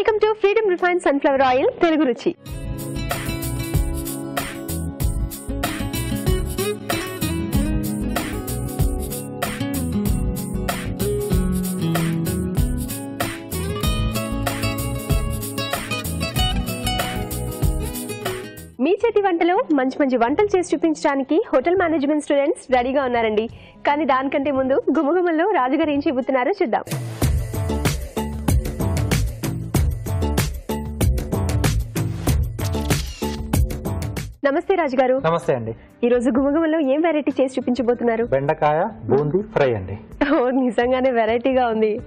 Welcome to Freedom refine sunflower oil Telugu రుచి మీ చేతి వంటలో మంచి మంచి వంటలు చేసి చూపించడానికి హోటల్ మేనేజ్మెంట్ స్టూడెంట్స్ రెడీగా ఉన్నారండి. కానీ దానికంటే ముందు గుమగుమల్లో రాజుగారు ఏం చెబుతున్నారో చూద్దాం. నమస్తే రాజుగారు. నమస్తే అండి. ఈ రోజు గుమగుమలో ఏం వెరైటీ చేసి చూపించబోతున్నారు? బెండకాయ బూందీ ఫ్రై అండి. ఓ, నిజంగానే వెరైటీగా ఉంది.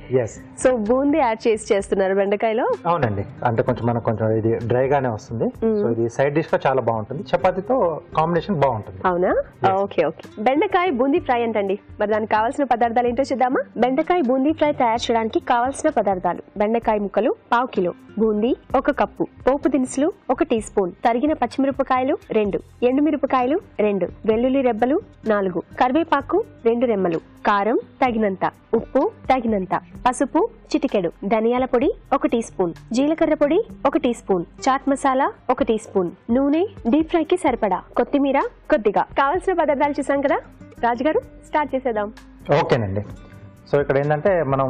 సో బూందీ యాడ్ చేసి చేస్తున్నారు బెండకాయలో? అవునండి. అంటే కొంచెం మనకు కొంచెం ఇది డ్రై గానే వస్తుంది సో ఇది సైడ్ డిష్గా చాలా బాగుంటుంది. చపాతీతో కాంబినేషన్ బాగుంటుంది. అవునా? Okay okay. బెండకాయ బూందీ ఫ్రై అంటండి. మరి దానికి కావాల్సిన పదార్థాలు ఏంటో చూద్దామా? బెండకాయ బూందీ ఫ్రై తయారు చేయడానికి కావాల్సిన పదార్థాలు. బెండకాయ ముక్కలు పావు కిలో. బూందీ ఒక కప్పు. పోపు దినుసులు ఒక టీ స్పూన్ తరిగిన పచ్చిమిరపకాయలు రెండు. ఎండుమిరపకాయలు రెండు. వెల్లుల్లి రెబ్బలు నాలుగు. కరివేపాకు రెండు రెమ్మలు. కారం తగినంత. ఉప్పు తగినంత. పసుపు చిటికెడు. ధనియాల పొడి ఒక టీ స్పూన్. జీలకర్ర పొడి ఒక టీ స్పూన్. చాట్ మసాలా ఒక టీ స్పూన్. నూనె డీప్ ఫ్రై కి సరిపడా. కొత్తిమీర కొద్దిగా. కావాల్సిన పదార్థాలు చూసాం కదా? రాజుగారు స్టార్ట్ చేసేద్దాం. ఓకేనండి. సో ఇక్కడ ఏంటంటే మనం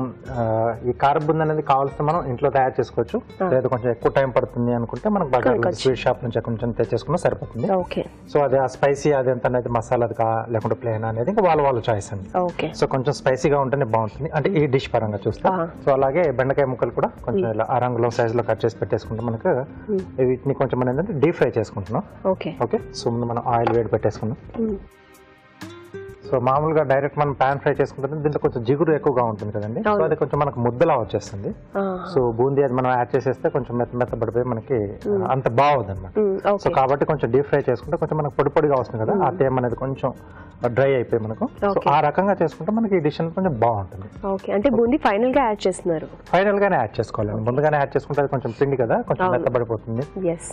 ఈ కార బుంది అనేది కావాల్సిన మనం ఇంట్లో తయారు చేసుకోవచ్చు. లేదా కొంచెం ఎక్కువ టైం పడుతుంది అనుకుంటే మనకు బజార్. స్వీట్ షాప్ నుంచి కొంచెం తెచ్చేసుకున్నా సరిపోతుంది. ఓకే. సో అది ఆ స్పైసీ అది ఎంత అనేది మసాలా అది లేకుంటే ప్లేన్ అనేది ఇంకా వాళ్ళ వాళ్ళ చాయిస్ అండి. ఓకే. సో కొంచెం స్పైసీగా ఉంటేనే బాగుంటుంది. అంటే ఈ డిష్ పరంగా చూస్తే. సో అలాగే బెండకాయ ముక్కలు కూడా కొంచెం ఇలా ఆ రంగులో సైజ్లో కట్ చేసి పెట్టేసుకుంటే మనకు వీటిని కొంచెం మనం ఏంటంటే డీప్ ఫ్రై చేసుకుంటున్నాం. ఓకే. ఓకే? సో ముందు మనం ఆయిల్ వేడి పెట్టేసుకున్నాం సో మామూలుగా డైరెక్ట్ మనం పాన్ ఫ్రై చేసుకుంటే దీంట్లో కొంచెం జిగురు ఎక్కువగా ఉంటుంది కదండి. సో. అది కొంచెం మనకు ముద్దలా వచ్చేస్తుంది. సో బూందీ అది మనం యాడ్ చేసేస్తే కొంచెం మెత్త మెత్త పడిపోయి మనకి అంత బాగుంది అనమాట సో కాబట్టి కొంచెం డీప్ ఫ్రై చేసుకుంటే కొంచెం మనకు పొడి పొడిగా వస్తుంది కదా ఆ తేమ అనేది కొంచెం డ్రై అయిపోయి మనకు. సో. ఆ రకంగా చేసుకుంటే మనకి ఈ డిష్ కొంచెం బాగుంటుంది. ఓకే. అంటే బూందీ ఫైనల్గా యాడ్ చేస్తున్నారు. ఫైనల్ గానే యాడ్ చేసుకోవాలండి ముందుగానే యాడ్ చేసుకుంటే అది కొంచెం పిండి కదా కొంచెం. మెత్తబడిపోతుంది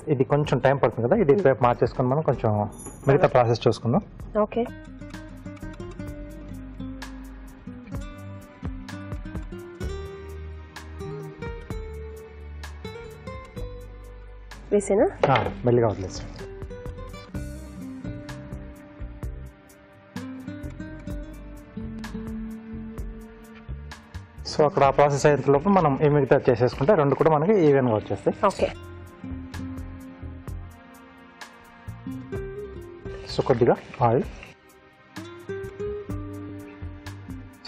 ఇది కొంచెం టైం పడుతుంది కదా ఇది మార్చేసుకొని మనం కొంచెం మిగతా ప్రాసెస్ చూసుకుందాం. ఓకే. వేసేనా మెల్లిగా వదిలేసి సో అక్కడ ఆ ప్రాసెస్ అయిన లోపు మనం ఈ మిగతా చేసేసుకుంటే రెండు కూడా మనకి ఈవెన్గా వచ్చేస్తాయి. ఓకే. సో కొద్దిగా ఆయిల్.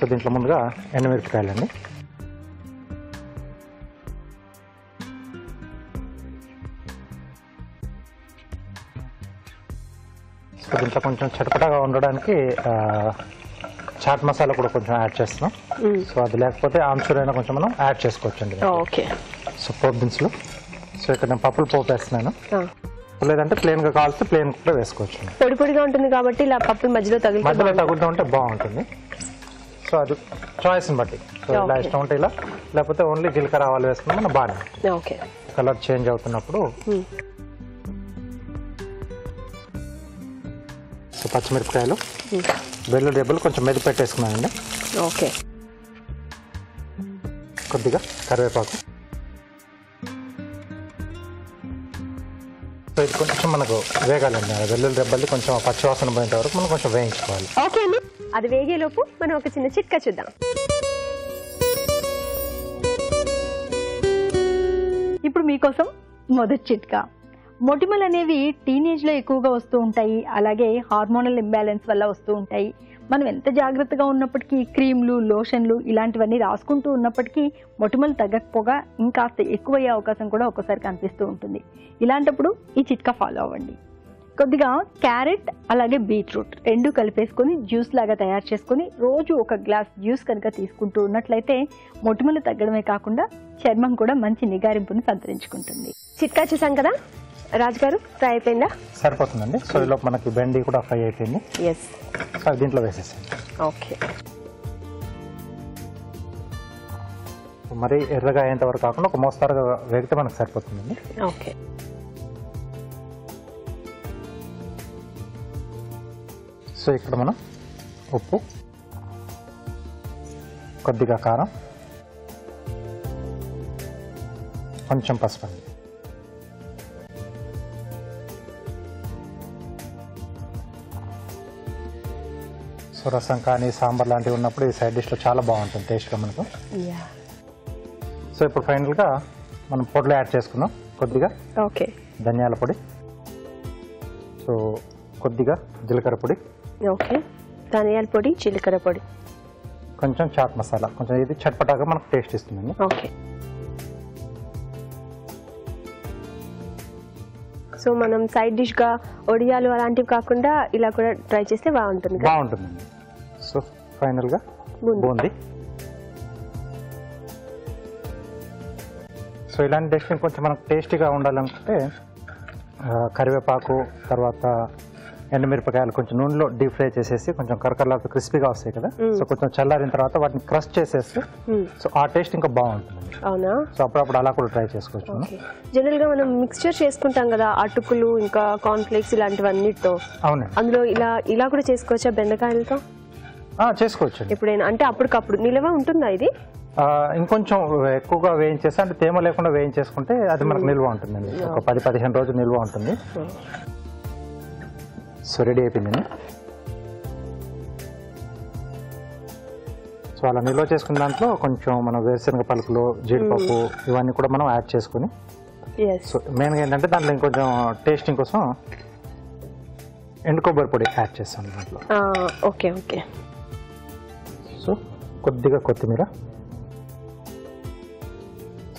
సో దీంట్లో ముందుగా ఎండుమిరపకాయలండి. దీంట్లో కొంచెం చటపటగా ఉండడానికి చాట్ మసాలా కూడా కొంచెం యాడ్ చేస్తున్నాం. సో అది లేకపోతే ఆమ్చూర్ అయినా కొంచెం మనం యాడ్ చేసుకోవచ్చండి ఓకే. సో పోపు దినుసులు. సో ఇక్కడ నేను పప్పులు పోపు వేస్తున్నాను. లేదంటే ప్లేన్గా కావాల్సి ప్లేన్ కూడా వేసుకోవచ్చు పొడి పొడిగా ఉంటుంది కాబట్టి ఇలా పప్పుల మధ్యలో తగిలి మధ్యలో తగులుతూ ఉంటే బాగుంటుంది. సో అది చాయిస్ని బట్టి. సో ఇలా. ఇష్టం ఉంటే ఇలా. లేకపోతే ఓన్లీ జీలకర్ర ఆవాలు వేసుకున్నా మన బాగానే ఓకే. కలర్ చేంజ్ అవుతున్నప్పుడు పచ్చిమిరపకాయలు వెల్లుల్లి రెబ్బలు కొంచెం మెది పెట్టేసుకున్నానండి. ఓకే. కొద్దిగా కరివేపాకు. సో ఇది కొంచెం మనకు వేగాలండి. వెల్లుల్లి రెబ్బల్ని కొంచెం పచ్చివాసన పోయేంత వరకు మనం కొంచెం వేయించుకోవాలి. ఓకే అండి. అది వేగేలోపు మనం ఒక చిన్న చిట్కా చూద్దాం. ఇప్పుడు మీకోసం మొదటి చిట్కా. మొటిమలు అనేవి టీనేజ్లో ఎక్కువగా వస్తూ ఉంటాయి. అలాగే హార్మోనల్ ఇంబ్యాలెన్స్ వల్ల వస్తూ ఉంటాయి. మనం ఎంత జాగ్రత్తగా ఉన్నప్పటికీ క్రీమ్లు లోషన్లు ఇలాంటివన్నీ రాసుకుంటూ ఉన్నప్పటికీ మొటిమలు తగ్గకపోగా ఇంకాస్త ఎక్కువయ్యే అవకాశం కూడా ఒకసారి కనిపిస్తూ ఉంటుంది. ఇలాంటప్పుడు ఈ చిట్కా ఫాలో అవ్వండి. కొద్దిగా క్యారెట్ అలాగే బీట్రూట్ రెండు కలిపేసుకొని జ్యూస్ లాగా తయారు చేసుకొని రోజు ఒక గ్లాస్ జ్యూస్ కనుక తీసుకుంటూ ఉన్నట్లయితే మొటిమలు తగ్గడమే కాకుండా చర్మం కూడా మంచి నిగారింపును సంతరించుకుంటుంది. చిట్కా చూసాం కదా? రాజుగారు ఫ్రై అయిపోయిందా? సరిపోతుందండి. సో ఈలో మనకి బెండి కూడా ఫ్రై అయిపోయింది. ఎస్ సో దీంట్లో వేసేసాను ఓకే మరీ ఎర్రగా అయ్యేంత వరకు కాకుండా ఒక మోస్తారుగా వేగితే మనకు సరిపోతుందండి. ఓకే సో ఇక్కడ మనం ఉప్పు కొద్దిగా కారం కొంచెం పసుపు. సో రసం కానీ సాంబార్ లాంటివి ఉన్నప్పుడు ఈ సైడ్ డిష్లో చాలా బాగుంటుంది టేస్ట్గా మనకు. సో ఇప్పుడు ఫైనల్గా మనం పొడిలో యాడ్ చేసుకుందాం కొద్దిగా. ఓకే. ధనియాల పొడి. సో కొద్దిగా జీలకర్ర పొడి. ఓకే. ధనియాల పొడి జీలకర్ర పొడి. కొంచెం చాట్ మసాలా కొంచెం ఇది చట్పటాగా మనకు టేస్ట్ ఇస్తుందండి. ఓకే. సో మనం సైడ్ డిష్గా ఒడియాలు అలాంటివి కాకుండా ఇలా కూడా ట్రై చేస్తే బాగుంటుంది? బాగుంటుందండి. సో ఫైనల్గా బూందీ. బూందీ. సో ఇలాంటి డిష్ కొంచెం మనకు టేస్టీగా ఉండాలనుకుంటే కరివేపాకు తర్వాత ఎండుమిరపకాయలు కొంచెం నూనెలో డీప్ ఫ్రై చేసేసి కొంచెం కరకరలాగా క్రిస్పీగా వస్తాయి కదా. సో కొంచెం చల్లారిన తర్వాత వాటిని క్రష్ చేసేస్తే. సో ఆ టేస్ట్ ఇంకా బాగుంటుందండి అవునా? సో అప్పుడప్పుడు అలా కూడా ట్రై చేసుకోవచ్చు. జనరల్గా మనం మిక్స్చర్ చేసుకుంటాం కదా అటుకులు ఇంకా కార్న్ ఫ్లేక్స్ ఇలాంటివన్నిటితో. అవునండి. అందులో ఇలా ఇలా కూడా చేసుకోవచ్చా బెండకాయలతో? ఆ, చేసుకోవచ్చండి ఎప్పుడైనా? అంటే అప్పటికప్పుడు. నిలవ ఉంటుందా ఇది? ఇంకొంచెం ఎక్కువగా వేయించేసి అంటే తేమ లేకుండా వేయించేసుకుంటే అది మనకు నిల్వ ఉంటుందండి. ఒక పది పదిహేను రోజులు నిల్వ ఉంటుంది. సో రెడీ అయిపోయిందండి. సో అలా నిల్వ చేసుకున్న దాంట్లో కొంచెం మనం వేరుశనగ పలుకులు జీడిపప్పు ఇవన్నీ కూడా మనం యాడ్ చేసుకుని సో మెయిన్గా ఏంటంటే దాంట్లో ఇంకొంచెం టేస్టింగ్ కోసం ఎండు కొబ్బరి పొడి యాడ్ చేస్తాం దాంట్లో. Okay okay. కొద్దిగా కొత్తిమీర.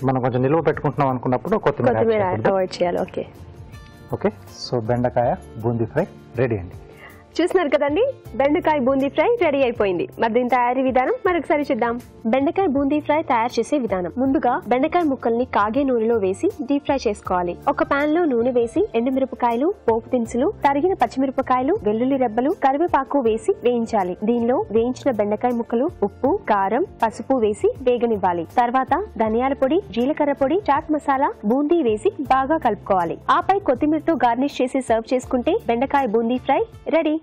మనం కొంచెం నిల్వ పెట్టుకుంటున్నాం అనుకున్నప్పుడు కొత్తిమీర. అవాయిడ్ చేయాలి ఓకే. ఓకే సో బెండకాయ బూందీ ఫ్రై రెడీ అండి. చూస్తున్నారు కదండి? బెండకాయ బూందీ ఫ్రై రెడీ అయిపోయింది. మరి దీని తయారీ విధానం మరొకసారి చూద్దాం. బెండకాయ బూందీ ఫ్రై తయారు చేసే విధానం. ముందుగా బెండకాయ ముక్కల్ని కాగే నూనెలో వేసి డీప్ ఫ్రై చేసుకోవాలి. ఒక పాన్లో నూనె వేసి ఎండుమిరపకాయలు పోపు దినుసులు తరిగిన పచ్చిమిరపకాయలు వెల్లుల్లి రెబ్బలు కరివేపాకు వేసి వేయించాలి. దీనిలో వేయించిన బెండకాయ ముక్కలు ఉప్పు కారం పసుపు వేసి వేగనివ్వాలి. తర్వాత ధనియాల పొడి జీలకర్ర పొడి చాట్ మసాలా బూందీ వేసి బాగా కలుపుకోవాలి. ఆపై కొత్తిమీరతో గార్నిష్ చేసి సర్వ్ చేసుకుంటే బెండకాయ బూందీ ఫ్రై రెడీ.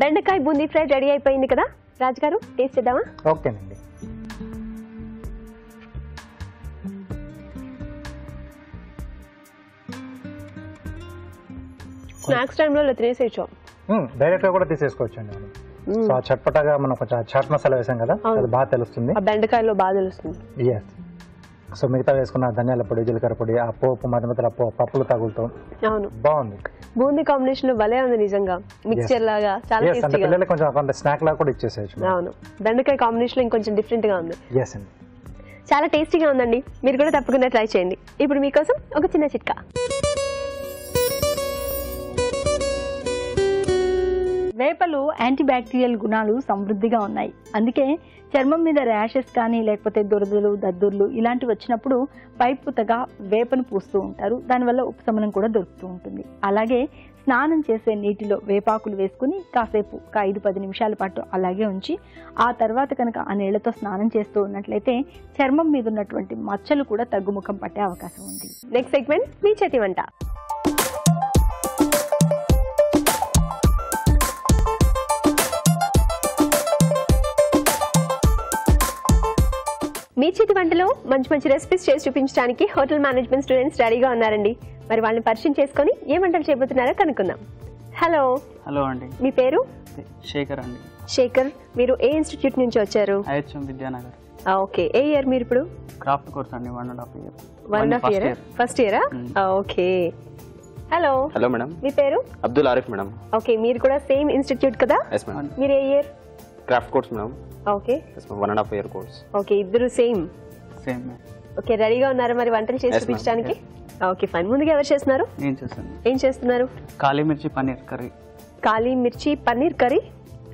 బెండకాయ బూందీ ఫ్రై రెడీ అయిపోయింది కదా? రాజుగారు టేస్ట్ చేద్దామా? ఓకేనండి. స్నాక్స్ టైంలో తినేసేయచ్చు. డైరెక్ట్గా కూడా తీసేసుకోవచ్చు అండి మనం. సో ఆ చట్పటగా మనం కొంచెం చాట్ మసాలా వేసాం కదా. అది బాగా తెలుస్తుంది. ఆ బెండకాయలో బాగా తెలుస్తుంది. ఎస్ సో మిగతా వేసుకున్న ధనియాల పొడి జీలకర్ర పొడి ఆ పోపు మధ్య మధ్యలో ఆ పో- పప్పులు తగులుతాం. అవును. బాగుంది. బూందీ కాంబినేషన్ భలే ఉంది నిజంగా. మిక్స్చర్ లాగా చాలా అంటే పిల్లలకి కొంచెం కొంత స్నాక్ లాగా కూడా ఇచ్చేసేయచ్చు అవును. బెండకాయ కాంబినేషన్ ఇంకొంచెం డిఫరెంట్గా ఉంది. ఎస్ అండి. చాలా టేస్టీగా ఉందండి. మీరు కూడా తప్పకుండా ట్రై చేయండి. ఇప్పుడు మీకోసం ఒక చిన్న చిట్కా. వేపలు యాంటీబ్యాక్టీరియల్ గుణాలు సమృద్ధిగా ఉన్నాయి. అందుకే చర్మం మీద ర్యాషెస్ కానీ లేకపోతే దురదలు దద్దుర్లు ఇలాంటివి వచ్చినప్పుడు పైపుతగా వేపను పూస్తూ ఉంటారు. దానివల్ల ఉపశమనం కూడా దొరుకుతూ ఉంటుంది. అలాగే స్నానం చేసే నీటిలో వేపాకులు వేసుకుని కాసేపు ఒక ఐదు పది నిమిషాల పాటు అలాగే ఉంచి ఆ తర్వాత కనుక ఆ నీళ్ళతో స్నానం చేస్తూ ఉన్నట్లయితే చర్మం మీద ఉన్నటువంటి మచ్చలు కూడా తగ్గుముఖం పట్టే అవకాశం ఉంది. నెక్స్ట్ సెగ్మెంట్ మీ చేతి వంట. మీ చేతి వంటలో మంచి మంచి రెసిపీస్ చేసి చూపించడానికి హోటల్ మేనేజ్మెంట్ స్టూడెంట్స్ రెడీగా ఉన్నారండి. మరి వాళ్ళని పరిచయం చేసుకొని ఏ వంటలు చేయబోతున్నారో కనుక్కుందాం. హలో హలో అండి. మీ పేరు? శేఖర్ అండి. శేఖర్ మీరు ఏ ఇన్స్టిట్యూట్ నుంచి వచ్చారు? ఐహెచ్ఎం విద్యానగర్. ఓకే. ఏ ఇయర్ మీరు ఇప్పుడు? క్రాఫ్ట్ కోర్స్ అండి one and half year one half year first ఇయరా. ఓకే. హలో హలో మేడం మీ పేరు? అబ్దుల్ ఆరిఫ్ మేడం ఓకే మీరు కూడా సేమ్ ఇన్స్టిట్యూట్ కదా? మీరు ఏ year? Craft course madam okay yes one and half year course okay ఇద్దరు సేమ్ సేమ్ ఓకే రెడీగా ఉన్నారా మరి వంటలు చేసి. చూపించడానికి? ఓకే ఫైన్ ముందుగా ఎవరు చేస్తున్నారు? నేను చేస్తాను. ఏం చేస్తున్నారు? కాళీ మిర్చి పన్నీర్ కర్రీ. కాళీ మిర్చి పన్నీర్ కర్రీ.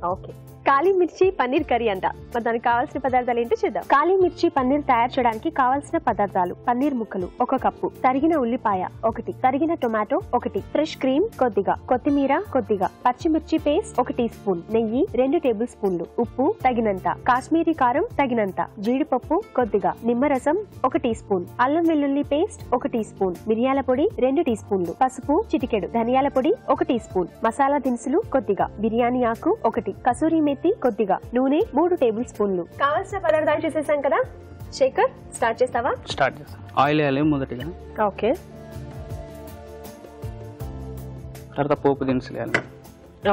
ఓకే కాళీ మిర్చి పన్నీర్ కర్రీ అంట. మరి దానికి కావాల్సిన పదార్థాలు ఏంటో చూద్దాం. కాళీ మిర్చి పన్నీర్ తయారు చేయడానికి కావాల్సిన పదార్థాలు పన్నీర్ ముక్కలు ఒక కప్పు తరిగిన ఉల్లిపాయ ఒకటి తరిగిన టొమాటో ఒకటి ఫ్రెష్ క్రీమ్ కొద్దిగా కొత్తిమీర కొద్దిగా పచ్చిమిర్చి పేస్ట్ ఒక టీ స్పూన్ నెయ్యి రెండు టేబుల్ స్పూన్లు ఉప్పు తగినంత కాశ్మీరీ కారం తగినంత జీడిపప్పు కొద్దిగా నిమ్మరసం ఒక టీ స్పూన్ అల్లం వెల్లుల్లి పేస్ట్ ఒక టీ స్పూన్ మిరియాల పొడి రెండు టీ స్పూన్లు పసుపు చిటికెడు ధనియాల పొడి ఒక టీ స్పూన్ మసాలా దినుసులు కొద్దిగా బిర్యానీ ఆకు ఒకటి కసూరి మెత్తి కొద్దిగా నూనె మూడు టేబుల్ స్పూన్లు. కావాల్సిన పదార్థాలు చేసేసాం కదా? శేఖర్ స్టార్ట్ చేస్తావా? స్టార్ట్ చేస్తాం ఆయిల్ వేయాలి మొదటిగా. ఓకే. తర్వాత పోపు దినుసులు వేయాలి.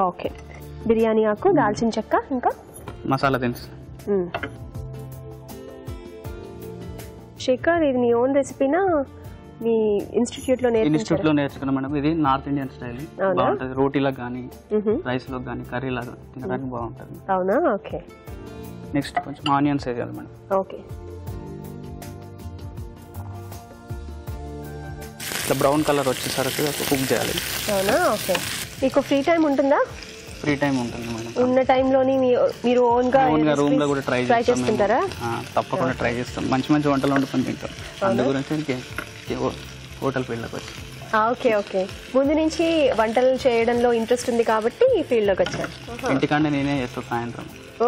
ఓకే. బిర్యానీ ఆకు దాల్చిన చెక్క ఇంకా? మసాలా దినుసు. శేఖర్ ఇది నీ ఓన్ రెసిపీనా? మీ ఇన్స్టిట్యూట్లో ఇన్స్టిట్యూట్లో నేర్చుకున్నాం మేడం ఇది నార్త్ ఇండియన్ స్టైల్? బాగుంటుంది. రోటీలకు కానీ. రైస్లో కానీ కర్రీ లాగా తినడానికి బాగుంటుంది. అవునా? ఓకే. నెక్స్ట్ కొంచెం ఆనియన్స్ వేయాలి మేడం. ఓకే. ఇట్లా బ్రౌన్ కలర్ వచ్చేసరికి కుక్ చేయాలి. అవునా? ఓకే. మీకు ఫ్రీ టైం ఉంటుందా? ఫ్రీ టైం ఉంటుంది మేడం. ఉన్న టైంలోని మీరు ఓన్గా ఓన్గా రూమ్లో కూడా ట్రై ట్రై చేస్తాం మేము. చేసుకుంటారా? ఆ, తప్పకుండా ట్రై చేస్తాం. మంచి మంచి వంటలు వండుకొని తింటాం అందు గురించి హోటల్ ఫీల్డ్లోకి వచ్చి. ఓకే ఓకే ముందు నుంచి వంటలు చేయడంలో ఇంట్రెస్ట్ ఉంది కాబట్టి ఈ ఫీల్డ్లోకి వచ్చారు. ఇంటికాడే నేనే చేస్తాను సాయంత్రం. ఓ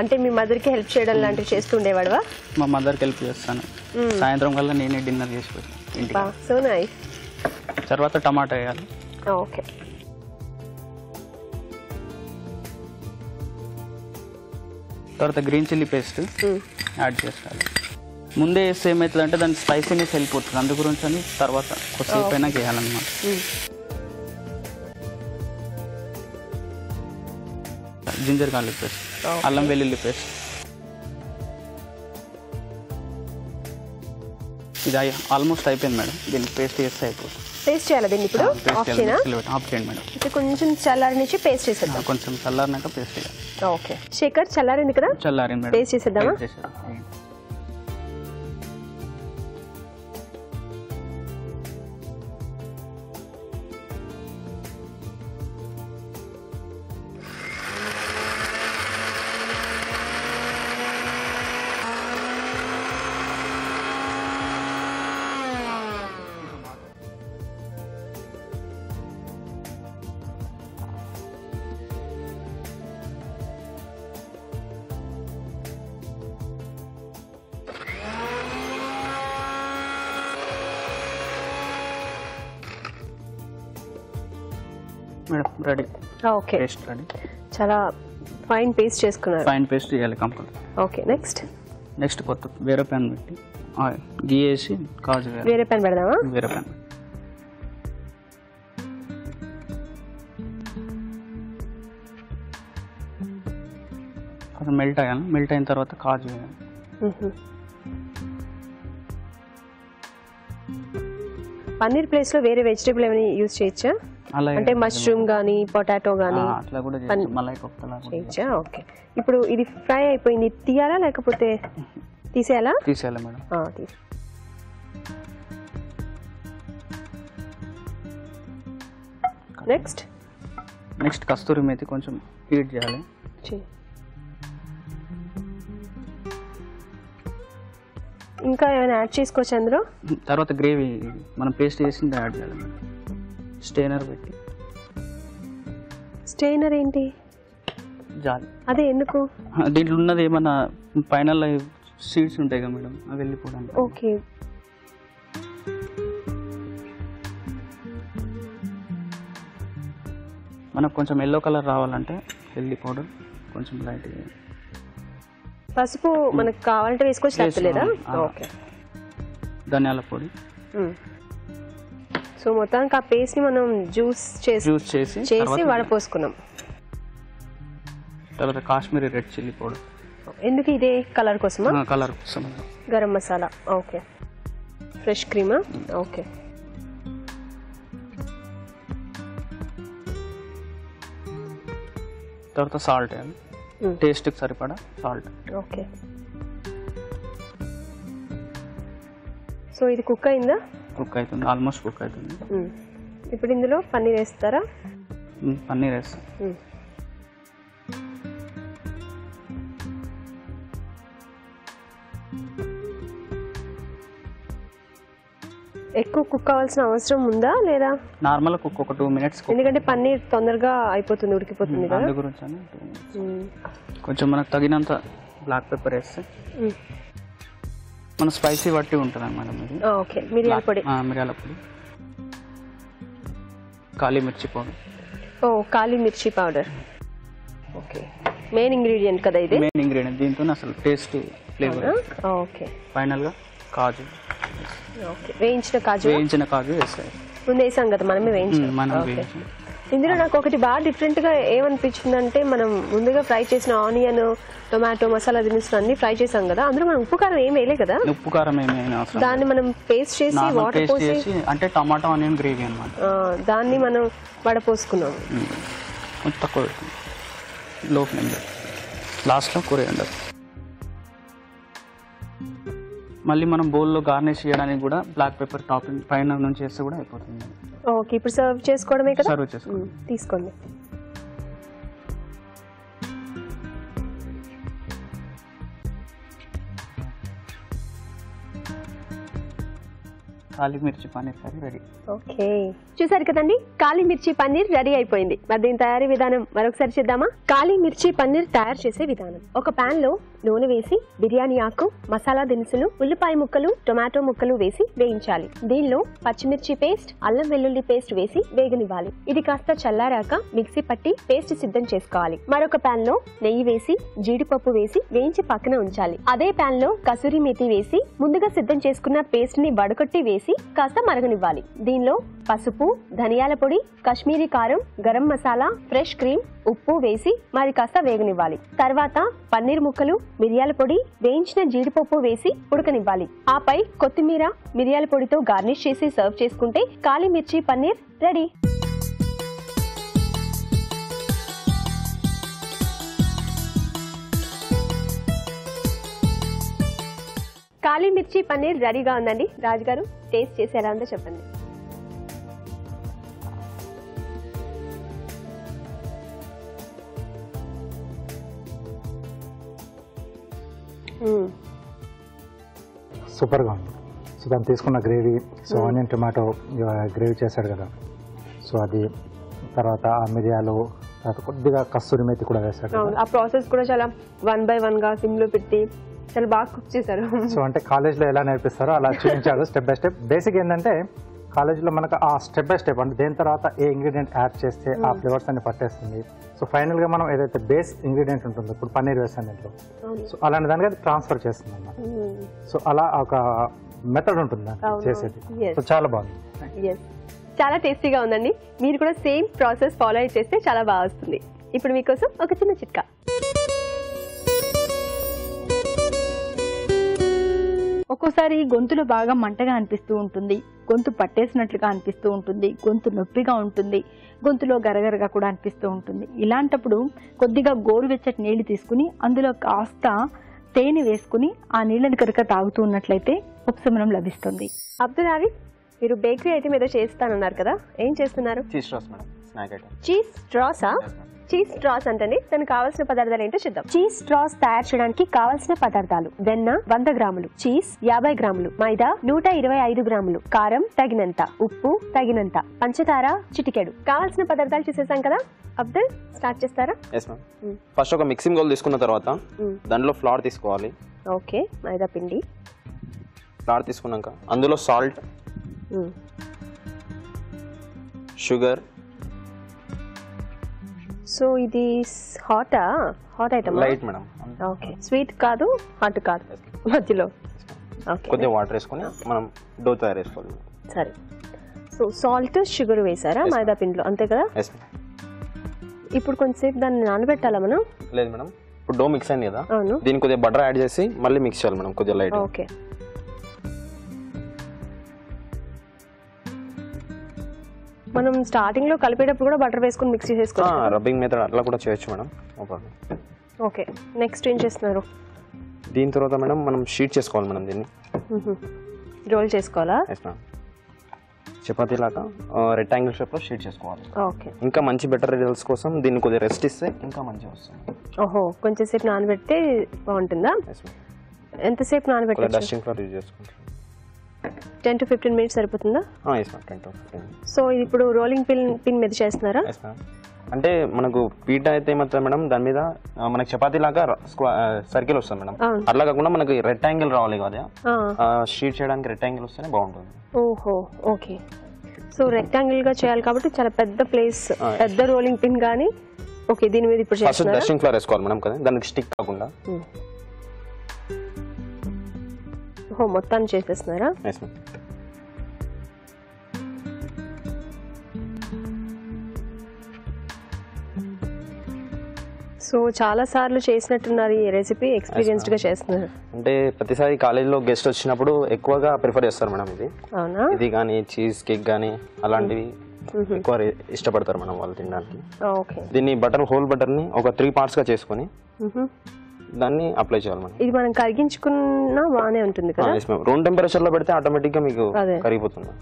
అంటే మీ మదర్కి హెల్ప్ చేయడం లాంటివి చేస్తూ ఉండేవాడువా? మా మదర్కి హెల్ప్ చేస్తాను. సాయంత్రం కల్లా నేనే డిన్నర్ చేసి పెడతాను ఇంటికి సో నైస్ తర్వాత టమాటా వేయాలి. ఓకే. తర్వాత గ్రీన్ చిల్లీ పేస్ట్ యాడ్ చేసుకోవాలి ముందే వేస్తే ఏమవుతుంది అంటే దాని స్పైసీనెస్ వెళ్ళిపోతుంది. అందు గురించి అని తర్వాత కొద్దిసేపు అయినా వేయాలన్నమాట జింజర్ గార్లిక్ పేస్ట్ అల్లం వెల్లుల్లి పేస్ట్. ఇది ఆల్మోస్ట్ అయిపోయింది మేడం. దీన్ని పేస్ట్ చేస్తే అయిపోతుంది. పేస్ట్ చేయాలి దీన్ని ఇప్పుడు. ఆఫ్ చేయనా ఆఫ్ చేయండి మేడం. అయితే కొంచెం చల్లారి నుంచి పేస్ట్ చేసేద్దాం. కొంచెం చల్లారినాక పేస్ట్ చేయాలి. ఓకే. శేఖర్ చల్లారింది కదా? చల్లారింది మేడం. Paste చేసేద్దామా? Madam ready. Okay. Paste ready. చాలా ఫైన్ పేస్ట్ చేసుకున్నారు. ఫైన్ పేస్ట్ చేయాలి కంపల్సరీ. Okay next. నెక్స్ట్ కొత్త వేరే ప్యాన్ పెట్టి ఆయిల్ గీ వేసి కాజు వేరే పెన్ పెడదామా? వేరే ప్యాన్ కొంచెం మెల్ట్ అయ్యాను మెల్ట్ అయిన తర్వాత కాజు వేయాలి. పన్నీర్ ప్లేస్లో వేరే వెజిటేబుల్ ఏమైనా యూజ్ చేయొచ్చా? అంటే మష్రూమ్ గానీ పొటాటో గానీ అట్లా కూడా చేయొచ్చు ఓకే. ఇప్పుడు ఇది ఫ్రై అయిపోయింది తీయాలా లేకపోతే తీసేయాలా? తీసేయాలి మేడం. తీసు. నెక్స్ట్ నెక్స్ట్ కస్తూరి మేతి కొంచెం హీట్ చేయాలి. ఇంకా ఏమైనా యాడ్ చేసుకోవచ్చు అందులో? తర్వాత గ్రేవీ మనం పేస్ట్ చేసింది యాడ్ చేయాలి మేడం స్టేనర్ పెట్టి. స్టెయినర్ ఏంటి? జాలి. అదే ఎందుకు? దీంట్లో ఉన్నది ఏమన్నా పైన సీడ్స్ ఉంటాయి కదా మేడం అవి వెళ్ళిపోవడానికి. ఓకే. మనకు కొంచెం ఎల్లో కలర్ రావాలంటే హెల్దీ పౌడర్ కొంచెం లైట్ పసుపు మనకు కావాలంటే వేసుకోవచ్చు లేదా. ఓకే. ధనియాల పొడి. సో మొత్తానికి ఆ పేస్ట్ని మనం జ్యూస్ చేసి జ్యూస్ చేసి చేసి వడపోసుకున్నాం తర్వాత కాశ్మీరీ రెడ్ చిల్లీ పౌడర్. ఎందుకు ఇదే కలర్ కోసమా? కలర్ కోసం గరం మసాలా. ఓకే. ఫ్రెష్ క్రీమా? ఓకే. తర్వాత సాల్ట్ వేయాలి Mm. టేస్ట్కి సరిపడా సాల్ట్. ఓకే. సో ఇది కుక్ అయిందా? కుక్ అవుతుంది ఆల్మోస్ట్ కుక్ అవుతుంది. ఇప్పుడు ఇందులో పన్నీర్ వేస్తారా? పన్నీర్ వేస్తా. ఎక్కువ కుక్ కావాల్సిన అవసరం ఉందా లేదా? నార్మల్ కుక్ ఒక టూ మినిట్స్ ఎందుకంటే పన్నీర్ తొందరగా అయిపోతుంది ఉడికిపోతుంది కదా? కొంచెం మనకు తగినంత బ్లాక్ పెప్పర్ వేస్తే. మన స్పైసీ బట్టి ఉంటుంది ఆ, ఓకే. మిరియాల పొడి. మిరియాల పొడి. కాళీ మిర్చి పౌడర్. ఓ కాళీ మిర్చి పౌడర్. ఓకే. మెయిన్ ఇంగ్రీడియంట్ కదా ఇది? మెయిన్ ఇంగ్రీడియంట్ దీంతో అసలు టేస్ట్ ఫ్లేవర్ ఓకే. ఫైనల్గా కాజు. ఓకే. వేయించిన కాజు? వేయించిన కాజు వేస్తాయి ముందు వేసాం కదా మనమే వేయించాం. మనం. వేయించి. ఇందులో నాకు ఒకటి బాగా డిఫరెంట్గా ఏమనిపించింది అంటే మనం ముందుగా ఫ్రై చేసిన ఆనియన్ టొమాటో మసాలా దినుసులు అన్ని ఫ్రై చేసాం కదా అందులో మనం ఉప్పు కారం ఏం వేయలే కదా? ఉప్పు కారం దాన్ని మనం పేస్ట్ చేసి వాటర్ పోసి అంటే టమాటో ఆనియన్ గ్రేవీ అనమాట దాన్ని మనం వడపోసుకున్నాం. కొంచెం తక్కువ లో ఫ్లేమ్ లాస్ట్లో కొరియండర్ మళ్ళీ మనం బౌల్లో గార్నిష్ చేయడానికి కూడా బ్లాక్ పెప్పర్ టాపింగ్ పైన నుంచి వేస్తే కూడా అయిపోతుంది. ఓకే ఇప్పుడు సర్వ్ చేసుకోవడమే కదా? సర్వ్ చేసుకోండి. తీసుకోండి. కాలి మిర్చి పన్నీర్ కర్రీ రెడీ. ఓకే. చూసారు కదండి? కాళీ మిర్చి పన్నీర్ రెడీ అయిపోయింది. మరి దీని తయారీ విధానం మరొకసారి చేద్దామా? కాళీ మిర్చి పన్నీర్ తయారు చేసే విధానం. ఒక పాన్లో నూనె వేసి బిర్యానీ ఆకు మసాలా దినుసులు ఉల్లిపాయ ముక్కలు టొమాటో ముక్కలు వేసి వేయించాలి. దీనిలో పచ్చిమిర్చి పేస్ట్ అల్లం వెల్లుల్లి పేస్ట్ వేసి వేగనివ్వాలి. ఇది కాస్త చల్లారాక మిక్సీ పట్టి పేస్ట్ సిద్ధం చేసుకోవాలి. మరొక పాన్లో నెయ్యి వేసి జీడిపప్పు వేసి వేయించి పక్కన ఉంచాలి. అదే పాన్లో కసూరి మేతి వేసి ముందుగా సిద్ధం చేసుకున్న పేస్ట్ని వడకొట్టి వేసి కాస్త మరగనివ్వాలి. దీనిలో పసుపు ధనియాల పొడి కాశ్మీరీ కారం గరం మసాలా ఫ్రెష్ క్రీమ్ ఉప్పు వేసి మరి కాస్త వేగనివ్వాలి. తర్వాత పన్నీర్ ముక్కలు మిరియాల పొడి వేయించిన జీడిపప్పు వేసి ఉడకనివ్వాలి. ఆపై కొత్తిమీర మిరియాల పొడితో గార్నిష్ చేసి సర్వ్ చేసుకుంటే కాలి మిర్చి పన్నీర్ రెడీ. కాళీ మిర్చి పన్నీర్ రెడీగా ఉందండి రాజుగారు? టేస్ట్ చేసి ఎలా ఉందో చెప్పండి. సూపర్గా ఉంది. సో దాన్ని తీసుకున్న gravy so onion tomato gravy చేశాడు కదా. సో అది తర్వాత ఆ మిరియాలు తర్వాత కొద్దిగా కస్తూరి మేతి కూడా వేశాడు ఆ ప్రాసెస్ కూడా చాలా వన్ బై వన్గా సిమ్లో పెట్టి చాలా బాగా కుక్ చేశారు. సో అంటే కాలేజ్లో ఎలా నేర్పిస్తారో అలా చూపించాడు స్టెప్ బై స్టెప్ బేసిక్ ఏంటంటే కాలేజ్లో మనకు ఆ స్టెప్ బై స్టెప్ అంటే దేని తర్వాత ఏ ఇంగ్రీడియంట్ యాడ్ చేస్తే ఆ ఫ్లేవర్స్ అన్ని పట్టేస్తుంది. సో ఫైనల్గా మనం ఏదైతే బేస్ ఇంగ్రీడియంట్ ఉంటుందో ఇప్పుడు పన్నీర్ వేసాను దీంట్లో. సో అలాంటి దానికి అది ట్రాన్స్ఫర్ చేస్తుంది అన్నమాట. సో అలా ఒక మెథడ్ ఉంటుంది. చేసేది. సో చాలా బాగుంది. చాలా టేస్టీగా ఉందండి. మీరు కూడా సేమ్ ప్రాసెస్ ఫాలో చేస్తే చాలా బాగా వస్తుంది. ఇప్పుడు మీకోసం ఒక చిన్న చిట్కా. ఒక్కోసారి గొంతులో బాగా మంటగా అనిపిస్తూ ఉంటుంది. గొంతు పట్టేసినట్లుగా అనిపిస్తూ ఉంటుంది. గొంతు నొప్పిగా ఉంటుంది. గొంతులో గరగరగా కూడా అనిపిస్తూ ఉంటుంది. ఇలాంటప్పుడు కొద్దిగా గోరువెచ్చటి నీళ్ళు తీసుకుని అందులో కాస్త తేనె వేసుకుని ఆ నీళ్ళని కనుక తాగుతూ ఉన్నట్లయితే ఉపశమనం లభిస్తుంది. అబ్దుల్ హారిఫ్ మీరు బేకరీ ఐటమ్ ఏదో చేస్తానన్నారు కదా? ఏం చేస్తున్నారు? చీజ్ స్ట్రాస్ చీజ్ స్ట్రాసా చీజ్ స్ట్రాస్ అంటండి దానికి కావాల్సిన పదార్థాలు ఏంటో చూద్దాం. చీజ్ స్ట్రాస్ తయారు చేయడానికి కావాల్సిన పదార్థాలు వెన్న వంద గ్రాములు చీజ్ యాభై గ్రాములు మైదా నూట ఇరవై ఐదు గ్రాములు కారం తగినంత ఉప్పు తగినంత పంచదార చిటికెడు. కావాల్సిన పదార్థాలు చూసేసాం కదా? అబ్దుల్ స్టార్ట్ చేస్తారా? ఎస్ మ్యామ్ ఫస్ట్ ఒక మిక్సింగ్ బౌల్ తీసుకున్న తర్వాత మ్మ్. దాంట్లో ఫ్లవర్ తీసుకోవాలి. ఓకే మైదా పిండి. ఫ్లవర్ తీసుకున్నాక అందులో సాల్ట్. షుగర్ సో ఇది హాటా? Hot item? Light madam. Okay. Sweet కాదు హాట్ కాదు. మధ్యలో. కొద్దిగా వాటర్ వేసుకొని మనం డో తయారు చేసుకోవాలి సరే. సో సాల్ట్ షుగర్ వేసారా? మైదా పిండిలో. అంతే కదా? ఇప్పుడు కొంచెంసేపు దాన్ని నానబెట్టాలా మనం? లేదు మేడం. ఇప్పుడు డో మిక్స్ అయింది కదా? అవును. దీనికి కొద్దిగా బటర్ యాడ్ చేసి మళ్ళీ మిక్స్ చేయాలి మేడం కొద్దిగా లైట్ ఓకే. మనం స్టార్టింగ్లో కలిపేటప్పుడు కూడా బటర్ వేసుకొని మిక్స్ చేసేసుకోవచ్చు రబ్బింగ్ మెథడ్ అట్లా కూడా చేయొచ్చు మేడం. ఓకే నెక్స్ట్ ఏం చేస్తున్నారు? దీని తర్వాత మేడం మనం షీట్ చేసుకోవాలి మేడం దీన్ని. రోల్ చేసుకోవాలా? చపాతీ లాగా రెక్టాంగిల్ షేప్లో షీట్ చేసుకోవాలి. ఓకే ఇంకా మంచి బెటర్ రిజల్ట్స్ కోసం దీన్ని కొద్దిగా రెస్ట్ ఇస్తే ఇంకా మంచిగా వస్తుంది. ఓహో కొంచెం సేపు నానబెడితే బాగుంటుందా? ఎంతసేపు నానబెట్టచ్చు? డస్టింగ్ ఫ్లవర్ యూజ్ చేసుకుంటాం. టెన్ టు ఫిఫ్టీన్ మినిట్స్ సరిపోతుందా? Yes ma'am ten to fifteen so ఇది ఇప్పుడు రోలింగ్ పిన్ పిన్ మీద చేస్తున్నారా? అంటే మనకు పీట అయితే ఏమవుతుంది మేడం దాని మీద మనకి చపాతీ లాగా సర్కిల్ వస్తుంది మేడం. అట్లా కాకుండా మనకి రెక్టాంగిల్ రావాలి కదా. షీట్ చేయడానికి రెక్టాంగిల్ వస్తేనే బాగుంటుంది. ఓహో ఓకే. సో రెక్టాంగిల్గా చేయాలి కాబట్టి చాలా పెద్ద ప్లేస్ పెద్ద రోలింగ్ పిన్ కానీ ఓకే దీని మీద ఇప్పుడు ఫస్ట్ డస్టింగ్ ఫ్లోర్ వేసుకోవాలి మేడం కదా దానికి స్టిక్ కాకుండా. ఓహో మొత్తాన్ని చేసేస్తున్నారా? సో చాలా సార్లు చేసినట్టున్నారు ఈ రెసిపీ ఎక్స్పీరియన్స్డ్గా చేస్తున్నారు. అంటే ప్రతిసారి కాలేజీలో గెస్ట్ వచ్చినప్పుడు ఎక్కువగా ప్రిఫర్ చేస్తారు మేడం ఇది. అవునా? ఇది కానీ చీజ్ కేక్ కానీ అలాంటివి ఎక్కువ ఇష్టపడతారు మేడం వాళ్ళు తినడానికి. ఓకే. దీన్ని బటర్ హోల్ బటర్ని ఒక త్రీ పార్ట్స్గా చేసుకొని దాన్ని అప్లై చేయాలి ఇది మనం కరిగించుకున్నా బాగానే ఉంటుంది కదా? రూమ్ టెంపరేచర్లో పెడితే ఆటోమేటిక్గా మీకు అదే. కరిగిపోతుంది.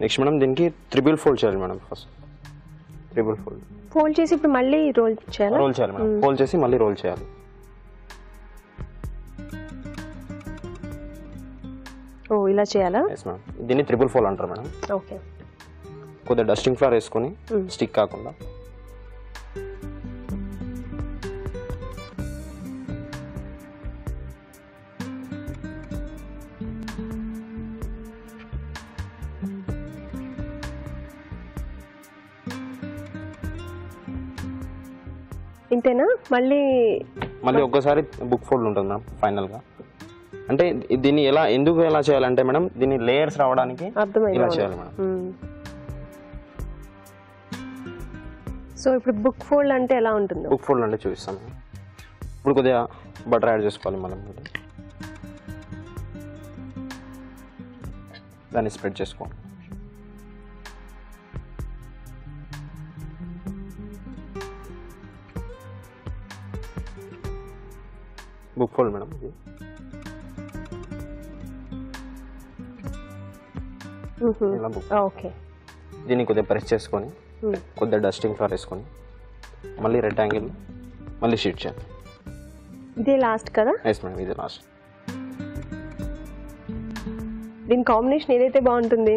నెక్స్ట్ మేడం దీనికి త్రిబుల్ ఫోల్డ్ చేయాలి madam first triple fold fold చేసి ఇప్పుడు మళ్ళీ రోల్ చేయాలా? రోల్ చేయాలి మేడం ఫోల్డ్ చేసి మళ్ళీ రోల్ చేయాలి. ఓ ఇలా చేయాలా? ఎస్ మేడం దీన్ని త్రిబుల్ ఫోల్డ్ అంటారు మేడం ఓకే. కొద్దిగా డస్టింగ్ ఫ్లవర్ వేసుకొని స్టిక్ కాకుండా. ఇంతేనా? మళ్ళీ మళ్ళీ ఒక్కసారి బుక్ ఫోల్డ్ ఉంటుంది మేడం ఫైనల్గా అంటే దీ- దీన్ని ఎలా ఎందుకు ఎలా చేయాలంటే మేడం దీన్ని లేయర్స్ రావడానికి ఇలా. చేయాలి మేడం సో ఇప్పుడు బుక్ ఫోల్డ్ అంటే ఎలా ఉంటుందో? బుక్ ఫోల్డ్ అంటే చూపిస్తాను. ఇప్పుడు కొద్దిగా బటర్ యాడ్ చేసుకోవాలి మనం దాన్ని స్ప్రెడ్ చేసుకోండి బుక్ ఫోల్డ్ మేడం ఇది. ఓకే. దీన్ని కొద్దిగా ప్రెస్ చేసుకొని. కొద్దిగా డస్టింగ్ ఫ్లవర్ వేసుకొని మళ్ళీ రెక్టాంగిల్ మళ్ళీ షీట్ చేయాలి. ఇదే లాస్ట్ కదా? ఎస్ మేడం ఇది లాస్ట్ దీని కాంబినేషన్ ఏదైతే బాగుంటుంది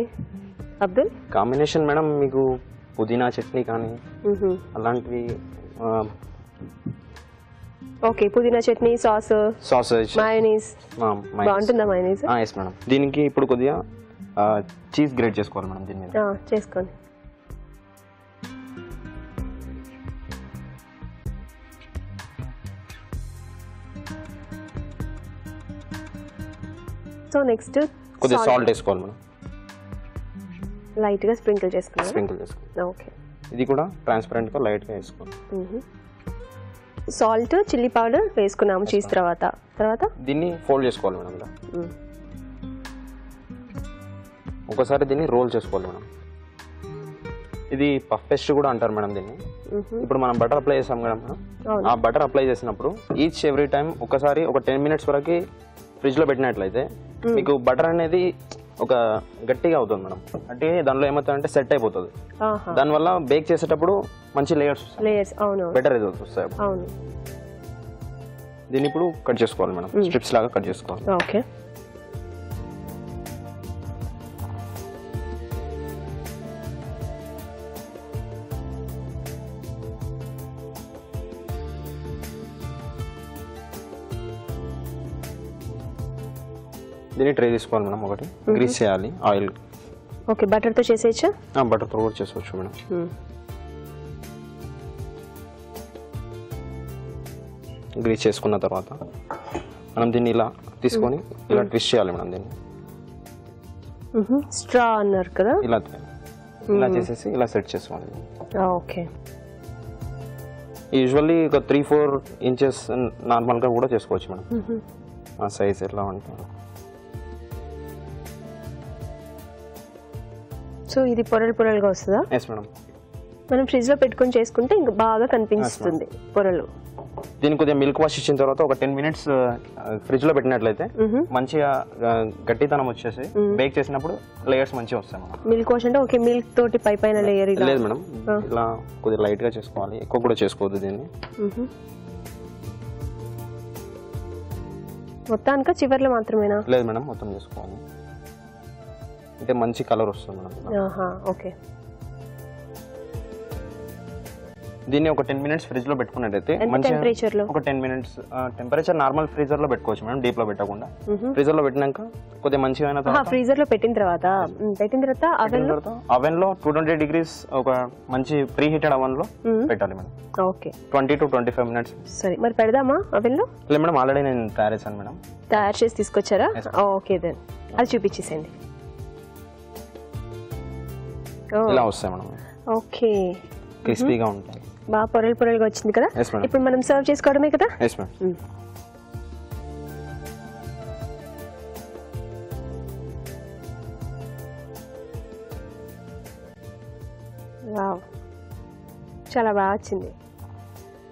అబ్దుల్? కాంబినేషన్ మేడం మీకు పుదీనా చట్నీ కానీ. అలాంటివి ఓకే పుదీనా చట్నీ సాస్ సాసేజ్ మయోనీస్ బాగుంటుందా మయోనీస్ ఎస్ మేడం దీనికి ఇప్పుడు కొద్దిగా చీజ్ గ్రేట్ చేసుకోవాలి మేడం దీని మీద. చేసుకోండి. సో నెక్స్ట్ కొద్దిగా సాల్ట్. వేసుకోవాలి మేడం లైట్గా స్ప్రింకిల్ చేసుకున్నాను స్ప్రింకిల్ చేసుకోవాలి ఓకే. ఇది కూడా ట్రాన్స్పరెంట్గా లైట్గా వేసుకోవాలి. సాల్ట్ చిల్లీ పౌడర్ వేసుకున్నాము చీజ్ తర్వాత. తర్వాత? దీన్ని ఫోల్డ్ చేసుకోవాలి మేడం. ఒకసారి దీన్ని రోల్ చేసుకోవాలి మేడం ఇది పఫ్ పేస్ట్ కూడా అంటారు మేడం దీన్ని. ఇప్పుడు మనం బటర్ అప్లై చేసాం కదా మేడం. ఆ బటర్ అప్లై చేసినప్పుడు ఈచ్ ఎవ్రీ టైం ఒకసారి ఒక టెన్ మినిట్స్ వరకు ఫ్రిడ్జ్లో పెట్టినట్లయితే మీకు బటర్ అనేది ఒక గట్టిగా అవుతుంది మేడం. అంటే దానిలో ఏమవుతుందంటే సెట్ అయిపోతుంది. దానివల్ల బేక్ చేసేటప్పుడు మంచి లేయర్స్ లేయర్స్ అవును. బెటర్ రిజల్ట్స్ వస్తాయి. అవును. దీన్ని ఇప్పుడు కట్ చేసుకోవాలి మేడం. స్ట్రిప్స్ లాగా కట్ చేసుకోవాలి. ఓకే. దీన్ని ట్రే తీసుకోవాలి మేడం ఒకటి. గ్రీస్ చేయాలి ఆయిల్. ఓకే బటర్తో చేసేయచ్చా? బటర్తో కూడా చేసుకోవచ్చు మేడం. గ్రీస్ చేసుకున్న తర్వాత మనం దీన్ని ఇలా తీసుకొని ఇలా ట్విస్ట్ చేయాలి మేడం దీన్ని. స్ట్రా అన్నారు కదా? ఇలా ఇలా చేసేసి ఇలా సెట్ చేసుకోవాలి. ఓకే. యూజువల్లీ ఒక త్రీ ఫోర్ ఇంచెస్ నార్మల్గా కూడా చేసుకోవచ్చు మేడం. ఆ సైజ్ ఎలా ఉంటుంది సో ఇది పొరలు పొరలుగా వస్తుందా? మేడం మనం ఫ్రిడ్జ్లో పెట్టుకొని చేసుకుంటే ఇంకా బాగా కనిపిస్తుంది పొరలు. దీన్ని కొద్దిగా మిల్క్ వాష్ ఇచ్చిన తర్వాత ఒక టెన్ మినిట్స్ ఫ్రిడ్జ్లో పెట్టినట్లయితే మంచిగా గట్టితనం వచ్చేసి బేక్ చేసినప్పుడు లేయర్స్ మంచిగా వస్తాయి మిల్క్ వాష్ అంటే ఓకే మిల్క్ తోటి పై పైన లేయర్ లేదు మేడం ఇలా కొద్దిగా లైట్గా చేసుకోవాలి. ఎక్కువ కూడా చేసుకోవద్దు దీన్ని. మొత్తానిక చివర్లో మాత్రమేనా? లేదు మేడం మొత్తం చేసుకోవాలి. అంటే మంచి కలర్ వస్తుంది మేడం. ఆహా ఓకే. దీన్ని ఒక టెన్ మినిట్స్ ఫ్రిడ్జ్లో పెట్టుకున్నట్టయితే లో? ఒక టెన్ మినిట్స్ టెంపరేచర్ నార్మల్ ఫ్రీజర్లో పెట్టుకోవచ్చు మేడం డీప్లో పెట్టకుండా. ఫ్రీజర్లో పెట్టినాక కొద్దిగా మంచిగా అయిన తర్వాత ఫ్రీజర్లో పెట్టిన తర్వాత? పెట్టిన తర్వాత అవెన్లో? అవెన్లో టూ ట్వంటీ డిగ్రీస్ ఒక మంచి ప్రీ హీటెడ్ అవెన్లో పెట్టాలి madam. Okay. Twenty to twenty five minutes సరే మరి పెడదామా అవెన్లో? లేదు మేడం ఆల్రెడీ నేను తయారు చేశాను మేడం. తయారు చేసి తీసుకొచ్చారా. ఓకే దెన్ అది చూపించేసేయండి. ఇలా వస్తాయి మేడం. ఓకే. క్రిస్పీగా ఉంటాయి. బాగా పొరలు పొరలుగా వచ్చింది కదా. ఇప్పుడు మనం సర్వ్ చేసుకోవడమే కదా? Yes wow. చాలా బాగా వచ్చింది.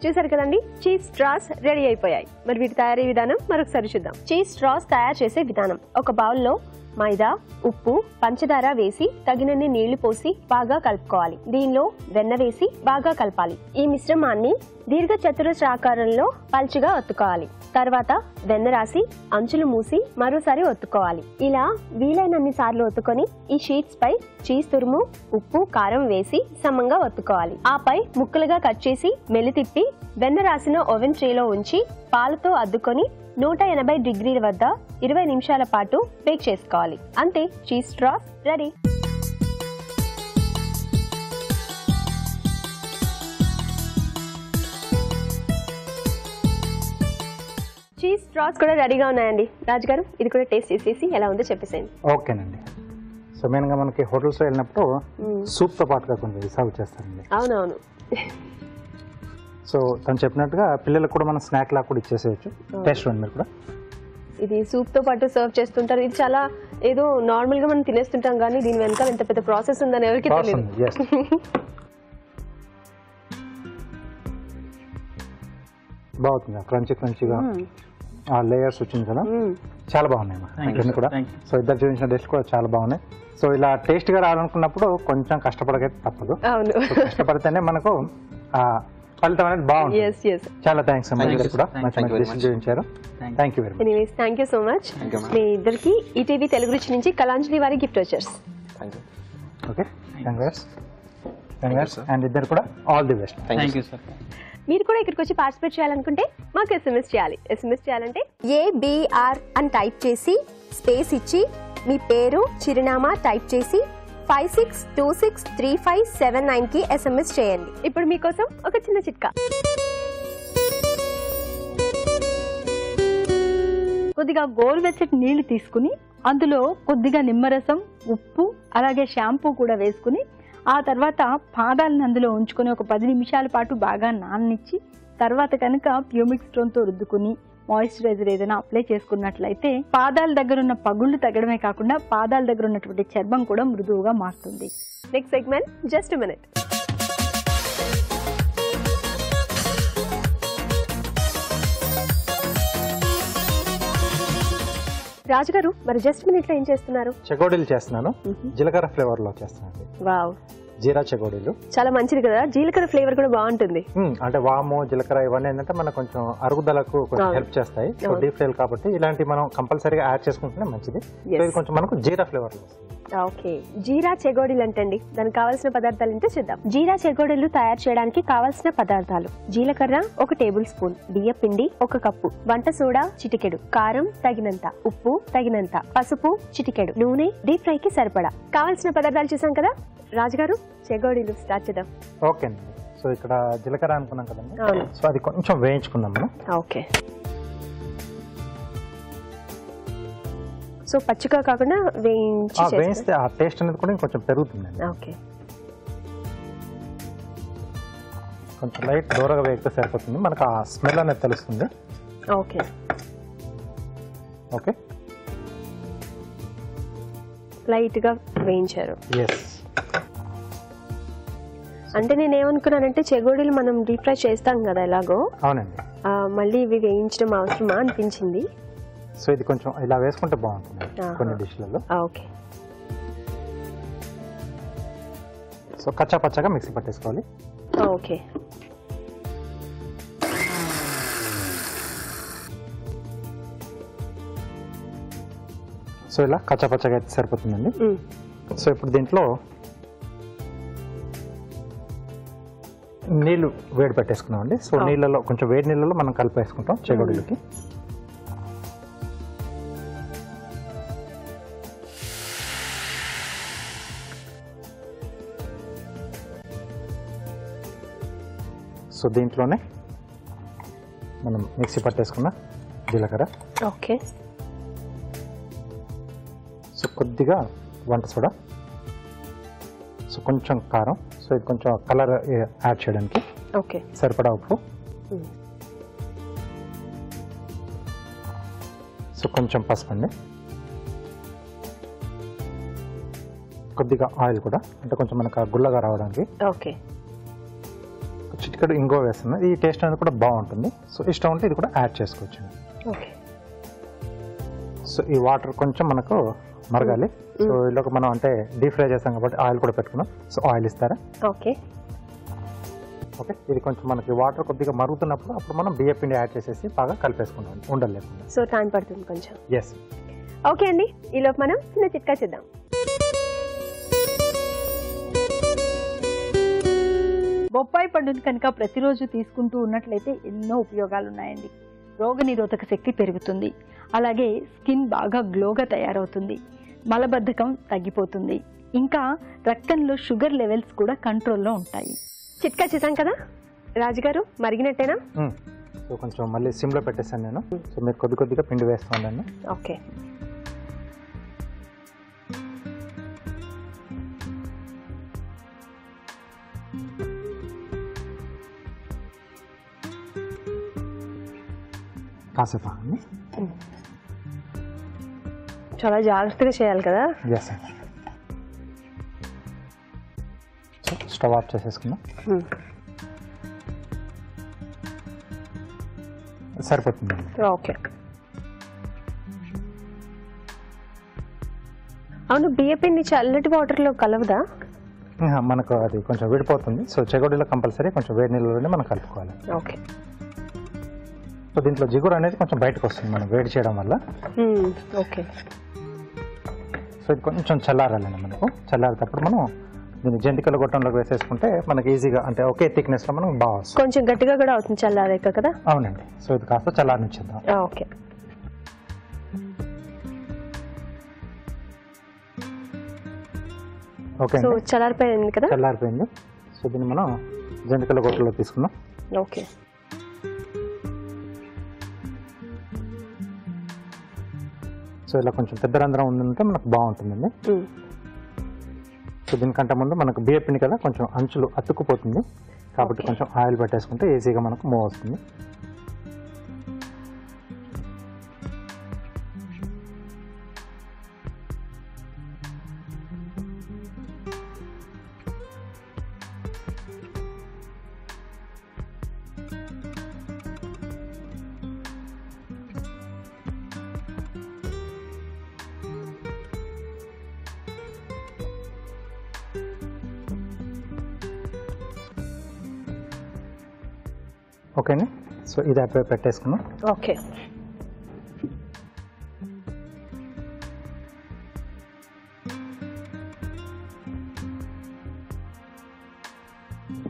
చూసారు కదండి? చీజ్ స్ట్రాస్ రెడీ అయిపోయాయి. మరి వీటి తయారీ విధానం మరొకసారి చూద్దాం. చీజ్ స్ట్రాస్ తయారు చేసే విధానం. ఒక బౌల్లో మైదా ఉప్పు పంచదార వేసి తగినన్ని నీళ్ళు పోసి బాగా కలుపుకోవాలి. దీనిలో వెన్న వేసి బాగా కలపాలి. ఈ మిశ్రమాన్ని దీర్ఘ చతురస్రాకారంలో పల్చగా ఒత్తుకోవాలి. తర్వాత వెన్న రాసి అంచులు మూసి మరోసారి ఒత్తుకోవాలి. ఇలా వీలైనన్ని సార్లు ఒత్తుకొని ఈ షీట్స్ పై చీజ్ తురుము ఉప్పు కారం వేసి సమంగా ఒత్తుకోవాలి. ఆపై ముక్కలుగా కట్ చేసి మెలితిప్పి వెన్న రాసిన ఓవెన్ ట్రేలో ఉంచి పాలతో అద్దుకొని నూట ఎనభై డిగ్రీల వద్ద ఇరవై నిమిషాల పాటు బేక్ చేసుకోవాలి. అంతే cheese straws ready cheese straws కూడా రెడీగా ఉన్నాయండి. రాజు గారు ఇది కూడా టేస్ట్ చేసేసి ఎలా ఉందో చెప్పేసేయండి. ఓకేనండి. సో మెయిన్గా మనకి హోటల్స్లో వెళ్ళినప్పుడు సూప్తో పాటుగా కొంచెం సర్వ్ చేస్తారండి. అవునవును. సో తను చెప్పినట్టుగా పిల్లలకు కూడా మనం స్నాక్ లాగా కూడా ఇచ్చేసేయచ్చు. టేస్ట్ చూడండి మీరు కూడా. ఇది సూప్తో పాటు సర్వ్ చేస్తుంటారు. ఇది చాలా ఏదో నార్మల్గా మనం తినేస్తుంటాం కానీ దీని వెనకాల ఎంత పెద్ద ప్రాసెస్ ఉందని ఎవరికి తెలియదు బాగుంది క్రంచీ క్రంచీగా ఆ లేయర్స్ వచ్చింది కదా? చాలా బాగున్నాయి. కూడా. సో ఇద్దరు చూపించిన టేస్ట్ కూడా చాలా బాగున్నాయి. సో ఇలా టేస్ట్గా రావాలనుకున్నప్పుడు కొంచెం కష్టపడకైతే తప్పదు. కష్టపడితేనే మనకు ఆ ఫలితం అనేది ఎస్ చాలా థ్యాంక్స్ అమ్మా. కూడా. మంచి మంచి. చూపించారు. Thank you very much anyways thank you so much. మీ ఇద్దరికి ఈటీవీ తెలుగు రుచి నుంచి కళాంజలి వారి gift vouchers thank you okay congrats congrats and ఇద్దరు కూడా all the best thank thank you you sir మీరు కూడా ఇక్కడికి వచ్చి పార్టిసిపేట్ చేయాలనుకుంటే మాకు ఎస్ఎంఎస్ చేయాలి. ఎస్ఎంఎస్ చేయాలంటే ఏబిఆర్ అని టైప్ చేసి స్పేస్ ఇచ్చి మీ పేరు చిరునామా టైప్ చేసి five six two six three five seven నైన్కి ఎస్ఎంఎస్ చేయండి. ఇప్పుడు మీకోసం ఒక చిన్న చిట్కా. కొద్దిగా గోరువెచ్చటి నీళ్ళు తీసుకుని అందులో కొద్దిగా నిమ్మరసం ఉప్పు అలాగే షాంపూ కూడా వేసుకుని ఆ తర్వాత పాదాలను అందులో ఉంచుకొని ఒక పది నిమిషాల పాటు బాగా నాననిచ్చి తర్వాత కనుక ప్యూమిక్ స్టోన్తో రుద్దుకుని మాయిశ్చరైజర్ ఏదైనా అప్లై చేసుకున్నట్లయితే పాదాల దగ్గర ఉన్న పగుళ్ళు తగ్గడమే కాకుండా పాదాల దగ్గర ఉన్నటువంటి చర్మం కూడా మృదువుగా మారుతుంది. నెక్స్ట్ సెగ్మెంట్ జస్ట్ మినిట్ రాజుగారు మరి జస్ట్ మినిట్లో ఏం చేస్తున్నారు? చెకోడీలు చేస్తున్నాను. జీలకర్ర ఫ్లేవర్లో చేస్తున్నాను. వావ్ జీరా చెకోడీలు చాలా మంచిది కదా జీలకర్ర ఫ్లేవర్ కూడా బాగుంటుంది. అంటే వాము జీలకర్ర ఇవన్నీ ఏంటంటే మనకు కొంచెం అరుగుదలకు కొంచెం. హెల్ప్ చేస్తాయి. డీప్ ఫ్రైల్ కాబట్టి ఇలాంటి మనం కంపల్సరీగా యాడ్ చేసుకుంటేనే మంచిది కొంచెం మనకు జీరా ఫ్లేవర్ వస్తుంది ఓకే. జీరా చెగోడీలు అంటండి. దానికి కావాల్సిన పదార్థాలు ఏంటో చూద్దాం. జీరా చెగోడీలు తయారు చేయడానికి కావాల్సిన పదార్థాలు. జీలకర్ర ఒక టేబుల్ స్పూన్. బియ్య పిండి ఒక కప్పు. వంట సోడా చిటికెడు. కారం తగినంత. ఉప్పు తగినంత. పసుపు చిటికెడు. నూనె డీప్ ఫ్రై కి సరిపడా. కావాల్సిన పదార్థాలు చూసాం కదా? రాజుగారు చెగోడీలు స్టార్ట్ చేద్దాం. ఓకే సో ఇక్కడ జీలకర్ర అనుకున్నాం కదండి. సో అది కొంచెం వేయించుకుందాం ఓకే. సో పచ్చిగా కాకుండా వేయించి. వేయిస్తే ఆ టేస్ట్ అనేది కూడా ఇంకొంచెం పెరుగుతుందండి. ఓకే. కొంచెం లైట్ దూరగా వేగితే సరిపోతుంది. మనకు ఆ స్మెల్ అనేది తెలుస్తుంది. ఓకే. ఓకే. లైట్గా వేయించారు అంటే నేను ఏమనుకున్నానంటే చెగోడీలు మనం డీప్ ఫ్రై చేస్తాం కదా ఎలాగో అవునండి. మళ్ళీ ఇవి వేయించడం అవసరమా అనిపించింది. సో ఇది కొంచెం ఇలా వేసుకుంటే బాగుంటుంది. కొన్ని డిష్లలో. ఓకే. సో కచ్చా పచ్చగా మిక్సీ పట్టేసుకోవాలి. ఓకే. సో ఇలా కచ్చపచ్చగా అయితే సరిపోతుందండి. సో ఇప్పుడు దీంట్లో నీళ్ళు వేడి పెట్టేసుకున్నామండి. సో నీళ్ళలో కొంచెం వేడి నీళ్ళలో మనం కలిపేసుకుంటాం చెగొడులకి. సో దీంట్లోనే మనం మిక్సీ పట్టేసుకున్న జీలకర్ర. ఓకే. సో కొద్దిగా వంట సోడా. సో కొంచెం కారం. సో ఇది కొంచెం కలర్ యాడ్ చేయడానికి ఓకే. సరిపడా ఉప్పు. సో కొంచెం పసుపు అండి. కొద్దిగా ఆయిల్ కూడా. అంటే కొంచెం మనకు గుల్లగా రావడానికి ఓకే. చిటికెడు ఇంగో వేస్తున్నాం. ఈ టేస్ట్ అనేది కూడా బాగుంటుంది. సో ఇష్టం ఉంటే ఇది కూడా యాడ్ చేసుకోవచ్చు. ఓకే. సో ఈ వాటర్ కొంచెం మనకు మరగాలి. సో ఇలాగ మనం అంటే డీప్ ఫ్రై చేస్తాం కాబట్టి ఆయిల్ కూడా పెట్టుకున్నాం. సో ఆయిల్ ఇస్తారా? ఓకే. ఓకే. ఇది కొంచెం మనకి వాటర్ కొద్దిగా మరుగుతున్నప్పుడు అప్పుడు మనం బియ్య పిండి యాడ్ చేసేసి బాగా కలిపేసుకుంటాం. ఉండలు లేకుండా. సో టైం పడుతుంది కొంచెం. ఎస్ ఓకే అండి. ఈలోపు మనం చిన్న చిట్కా చేద్దాం. బొప్పాయి పండుని కనుక ప్రతిరోజు తీసుకుంటూ ఉన్నట్లయితే ఎన్నో ఉపయోగాలు ఉన్నాయండి రోగనిరోధక శక్తి పెరుగుతుంది. అలాగే స్కిన్ బాగా గ్లోగా తయారవుతుంది. మలబద్ధకం తగ్గిపోతుంది. ఇంకా రక్తంలో షుగర్ లెవెల్స్ కూడా కంట్రోల్లో ఉంటాయి. చిట్కా చేశాం కదా? రాజుగారు మరిగినట్టేనా? సో కొంచెం మళ్ళీ సిమ్లో పెట్టేసాను నేను. సో మీరు కొద్ది కొద్దిగా పిండి వేస్తూ ఉండండి. ఓకే. కాసేపు ఆగండి. చాలా జాగ్రత్తగా చేయాలి కదా? ఎస్ అండి స్టవ్ ఆఫ్ చేసేసుకుందాం. మ్మ్. సరిపోతుందండి ఓకే అవును బియ్యపిండి చల్లటి వాటర్లో కలవదా? మనకు అది కొంచెం విడిపోతుంది. సో చెగోడీలో కంపల్సరీ కొంచెం వేడి నీళ్ళలోనే మనం కలుపుకోవాలి. ఓకే సో దీంట్లో జిగురు అనేది కొంచెం బయటకు వస్తుంది మనం వేడి చేయడం వల్ల. ఓకే. సో ఇది కొంచెం చల్లారాలండి మనకు. చల్లారేటప్పుడు మనం దీన్ని జంతికల గొట్టంలోకి వేసేసుకుంటే మనకి ఈజీగా అంటే ఒకే థిక్నెస్లో మనం బాగా కొంచెం గట్టిగా కూడా అవుతుంది చల్లారేక కదా? అవునండి. సో ఇది కాస్త చల్లారనిచ్చేద్దాం. ఓకే. ఓకే సో చల్లారిపోయింది కదా? చల్లారిపోయింది. సో దీన్ని మనం జంతికల గొట్టంలో తీసుకుందాం. ఓకే. సో ఇలా కొంచెం పెద్ద రంధ్రం ఉందంటే మనకు బాగుంటుందండి. సో దీనికంటే ముందు మనకు బియ్య పిండి కదా కొంచెం అంచులు అతుక్కుపోతుంది. కాబట్టి కొంచెం ఆయిల్ పెట్టేసుకుంటే ఈజీగా మనకు మూవ్ అవుతుంది. సో ఇది అయిపోయి పెట్టేసుకున్నాం. ఓకే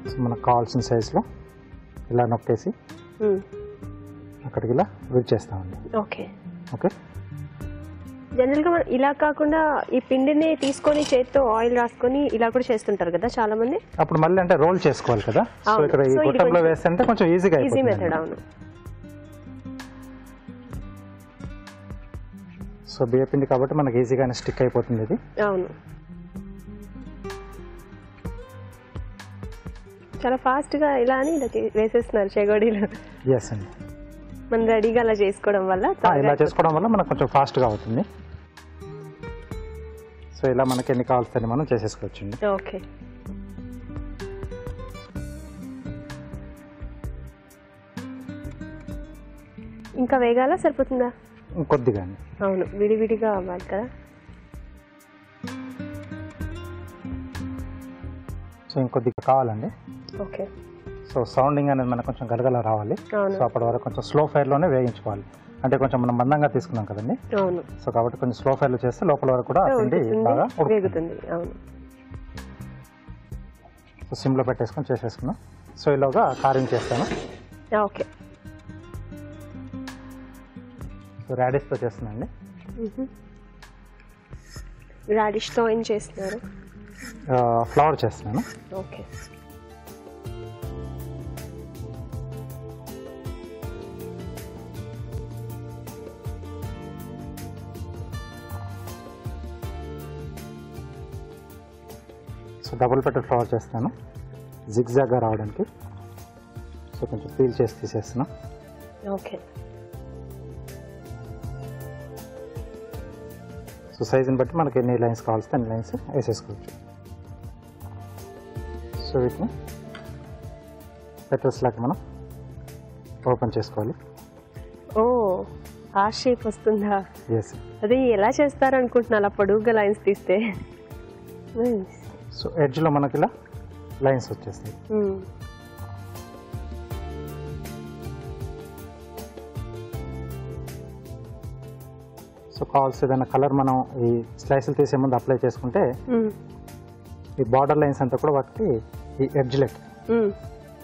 సో మనకు కావాల్సిన సైజులో ఇలా నొక్కేసి మ్మ్. అక్కడికి ఇలా విడిచేస్తామండి ఓకే ఓకే జనరల్గా మనం ఇలా కాకుండా ఈ పిండిని తీసుకొని చేత్తో ఆయిల్ రాసుకొని ఇలా కూడా చేస్తుంటారు కదా చాలా మంది అప్పుడు మళ్ళీ అంటే రోల్ చేసుకోవాలి కదా? సో. ఇక్కడ ఈ గొట్టంలో కొంచెం ఈజీగా ఈజీ మెథడ్ అవును. సో బియ్యపిండి కాబట్టి మనకి ఈజీగానే స్టిక్ అయిపోతుంది ఇది. అవును. చాలా ఫాస్ట్గా ఇలా అని ఇలా వేసేస్తున్నారు చెగోడీలు. ఎస్ అండి. మనం రెడీగా అలా చేసుకోవడం వల్ల ఇలా చేసుకోవడం వల్ల మనకు కొంచెం ఫాస్ట్గా అవుతుంది. సో ఇలా మనకి ఎన్ని కావాల్సి మనం చేసేసుకోవచ్చండి. ఓకే. ఇంకా వేగాల సరిపోతుందా? కొద్దిగా అవును విడివిడిగా అవ్వాలి కదా. సో ఇంకొద్దిగా కావాలండి. ఓకే. సో సౌండింగ్ అనేది మనకు కొంచెం గలగల రావాలి. సో అప్పటి వరకు కొంచెం స్లో ఫైర్లోనే వేయించుకోవాలి. అంటే కొంచెం మనం మందంగా తీసుకున్నాం కదండి? అవును. సో కాబట్టి కొంచెం స్లో ఫైర్లో చేస్తే లోపల వరకు కూడా పిండి బాగా ఉడుకుతుంది. వేగుతుంది. అవును. సో సిమ్లో పెట్టేసుకొని చేసేసుకున్నాం. సో ఇలాగా కారింగ్ చేస్తాను. ఓకే. సో రాడిష్తో చేస్తున్నానండి. రాడిష్తో ఏం చేస్తున్నారు? ఫ్లవర్ చేస్తున్నాను. Okay. So double petal flower చేస్తాను. జిగ్జాగ్గా రావడానికి. సో కొంచెం పీల్ చేసి తీసేస్తున్నాం. ఓకే. సో సైజుని బట్టి మనకి ఎన్ని లైన్స్ కావాల్సి అన్ని లైన్స్ వేసేసుకోవచ్చు. సో వీటిని పెట్రోల్స్ లాగా మనం ఓపెన్ చేసుకోవాలి. ఓ ఆ షేప్ వస్తుందా? ఎస్ అది ఎలా చేస్తారు అనుకుంటున్నా అలా పొడుగుగా లైన్స్ తీస్తే? Nice. సో ఎడ్జ్లో మనకి ఇలా లైన్స్ వచ్చేస్తాయి. సో కావాల్సి ఏదైనా కలర్ మనం ఈ స్లైసులు తీసే ముందు అప్లై చేసుకుంటే. ఈ బార్డర్ లైన్స్ అంతా కూడా వాటికి ఈ ఎడ్జ్లకి.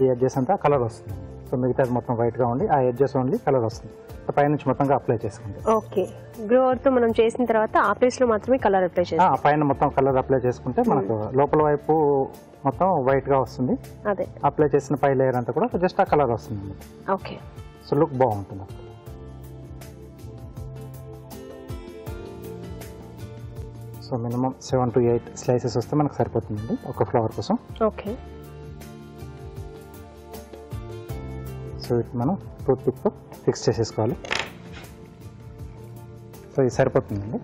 ఈ ఎడ్జెస్ అంతా కలర్ వస్తుంది సో మిగతాది మొత్తం వైట్గా ఉండి ఆ ఎడ్జెస్ ఓన్లీ కలర్ వస్తుంది సో పైనుంచి మొత్తంగా అప్లై చేసుకుంటే ఓకే. గ్రోవర్తో మనం చేసిన తర్వాత ఆ ప్లేస్లో మాత్రమే కలర్ అప్లై ఆ, చేస్తాం. పైన మొత్తం కలర్ అప్లై చేసుకుంటే మనకు లోపల వైపు మొత్తం వైట్గా వస్తుంది. అదే. అప్లై చేసిన పై లేయర్ అంతా కూడా జస్ట్ ఆ కలర్ వస్తుంది. ఓకే. సో లుక్ బాగుంటుంది. So minimum seven to eight slices వస్తే మనకు సరిపోతుందండి ఒక ఫ్లవర్ కోసం. ఓకే. సో మనం టూత్ పిక్తో ఫిక్స్ చేసేసుకోవాలి. సో ఇది సరిపోతుందండి?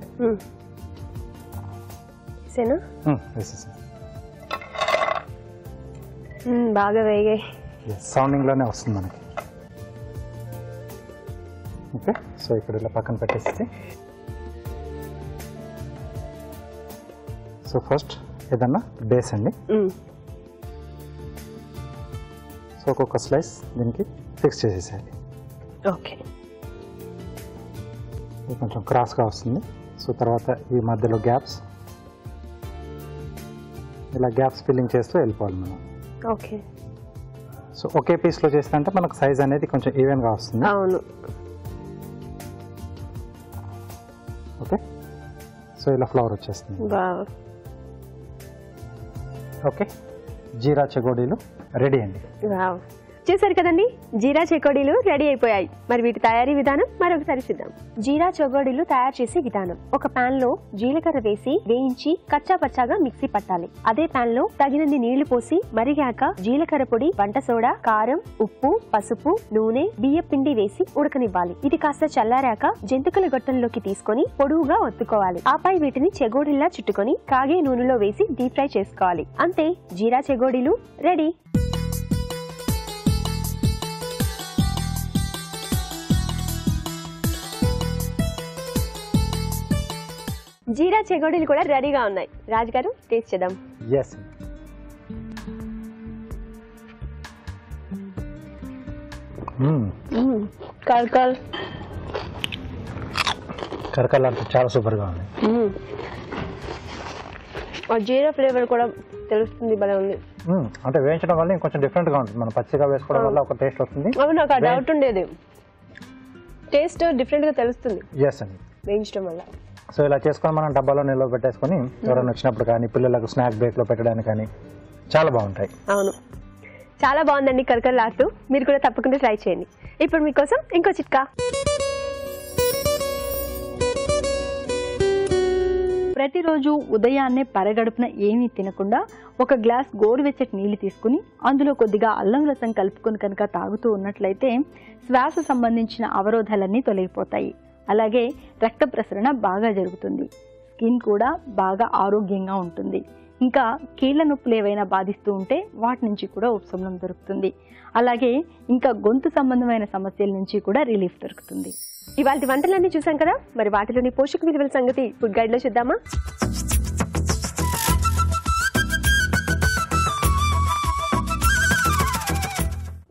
బాగా వేగాయి సౌండింగ్లోనే వస్తుంది మనకి. ఓకే సో ఇక్కడ ఇలా పక్కన పెట్టేసి సో ఫస్ట్ ఏదన్నా బేస్ అండి. సో ఒక్కొక్క స్లైస్ దీనికి ఫిక్స్ చేసేసేయాలి ఓకే. ఇది కొంచెం క్రాస్గా వస్తుంది. సో తర్వాత ఈ మధ్యలో గ్యాప్స్. ఇలా గ్యాప్స్ ఫిల్లింగ్ చేస్తూ వెళ్ళిపోవాలి మనం. ఓకే. సో ఒకే పీస్లో చేస్తుంటే మనకు సైజ్ అనేది కొంచెం ఈవెన్గా వస్తుంది. అవును. ఓకే? సో ఇలా ఫ్లవర్ వచ్చేస్తుంది. ఓకే? జీరా చెగోడీలు రెడీ అండి. చూసారు కదండి? జీరా చెకోడీలు రెడీ అయిపోయాయి. మరి వీటి తయారీ విధానం మరొకసారి చూద్దాం. జీరా చెకోడీలు తయారు చేసే విధానం. ఒక పాన్లో జీలకర్ర వేసి వేయించి కచ్చా పచ్చాగా మిక్సీ పట్టాలి. అదే పాన్లో తగినన్ని నీళ్ళు పోసి మరిగాక జీలకర్ర పొడి వంట సోడా కారం ఉప్పు పసుపు నూనె బియ్య పిండి వేసి ఉడకనివ్వాలి. ఇది కాస్త చల్లారాక జంతికల గొట్టంలోకి తీసుకొని పొడువుగా ఒత్తుకోవాలి. ఆపై వీటిని చెగోడీల్లా చుట్టుకొని కాగే నూనెలో వేసి డీప్ ఫ్రై చేసుకోవాలి. అంతే జీరా చెగోడీలు రెడీ. జీరా చెగోడీలు కూడా రెడీగా ఉన్నాయి. రాజుగారు టేస్ట్ చేద్దాం. ఎస్ కల్కల్ కరకల్ అంటే చాలా సూపర్గా ఉంది ఆ జీరా ఫ్లేవర్ కూడా తెలుస్తుంది భలే ఉంది. అంటే వేయించడం వల్ల ఇంకొంచెం డిఫరెంట్గా ఉంటుంది. మనం పచ్చిగా వేసుకోవడం వల్ల ఒక టేస్ట్ వస్తుంది. అవి నాకు ఆ డౌట్ ఉండేది. టేస్ట్ డిఫరెంట్గా తెలుస్తుంది. ఎస్ అండి వేయించడం వల్ల. సో ఇలా చేసుకొని మనం డబ్బాలో నిల్వ పెట్టేసుకొని ఎవరైనా వచ్చినప్పుడు కానీ పిల్లలకు స్నాక్ బ్రేక్లో పెట్టడానికి కానీ చాలా బాగుంటాయి. అవును. చాలా బాగుందండి కరకరలాడుతూ. మీరు కూడా తప్పకుండా ట్రై చేయండి. ఇప్పుడు మీకోసం ఇంకో చిట్కా. ప్రతిరోజు ఉదయాన్నే పరగడుపున ఏమీ తినకుండా ఒక గ్లాస్ గోరువెచ్చటి నీళ్ళు తీసుకుని అందులో కొద్దిగా అల్లం రసం కలుపుకొని కనుక తాగుతూ ఉన్నట్లయితే శ్వాస సంబంధించిన అవరోధాలన్నీ తొలగిపోతాయి. అలాగే రక్త ప్రసరణ బాగా జరుగుతుంది. స్కిన్ కూడా బాగా ఆరోగ్యంగా ఉంటుంది. ఇంకా కీళ్ళ నొప్పులు ఏవైనా బాధిస్తూ ఉంటే వాటి నుంచి కూడా ఉపశమనం దొరుకుతుంది. అలాగే ఇంకా గొంతు సంబంధమైన సమస్యల నుంచి కూడా రిలీఫ్ దొరుకుతుంది. ఇవాళ వంటలన్నీ చూసాం కదా? మరి వాటిలోని పోషక విలువల సంగతి ఫుడ్ గైడ్లో చూద్దామా?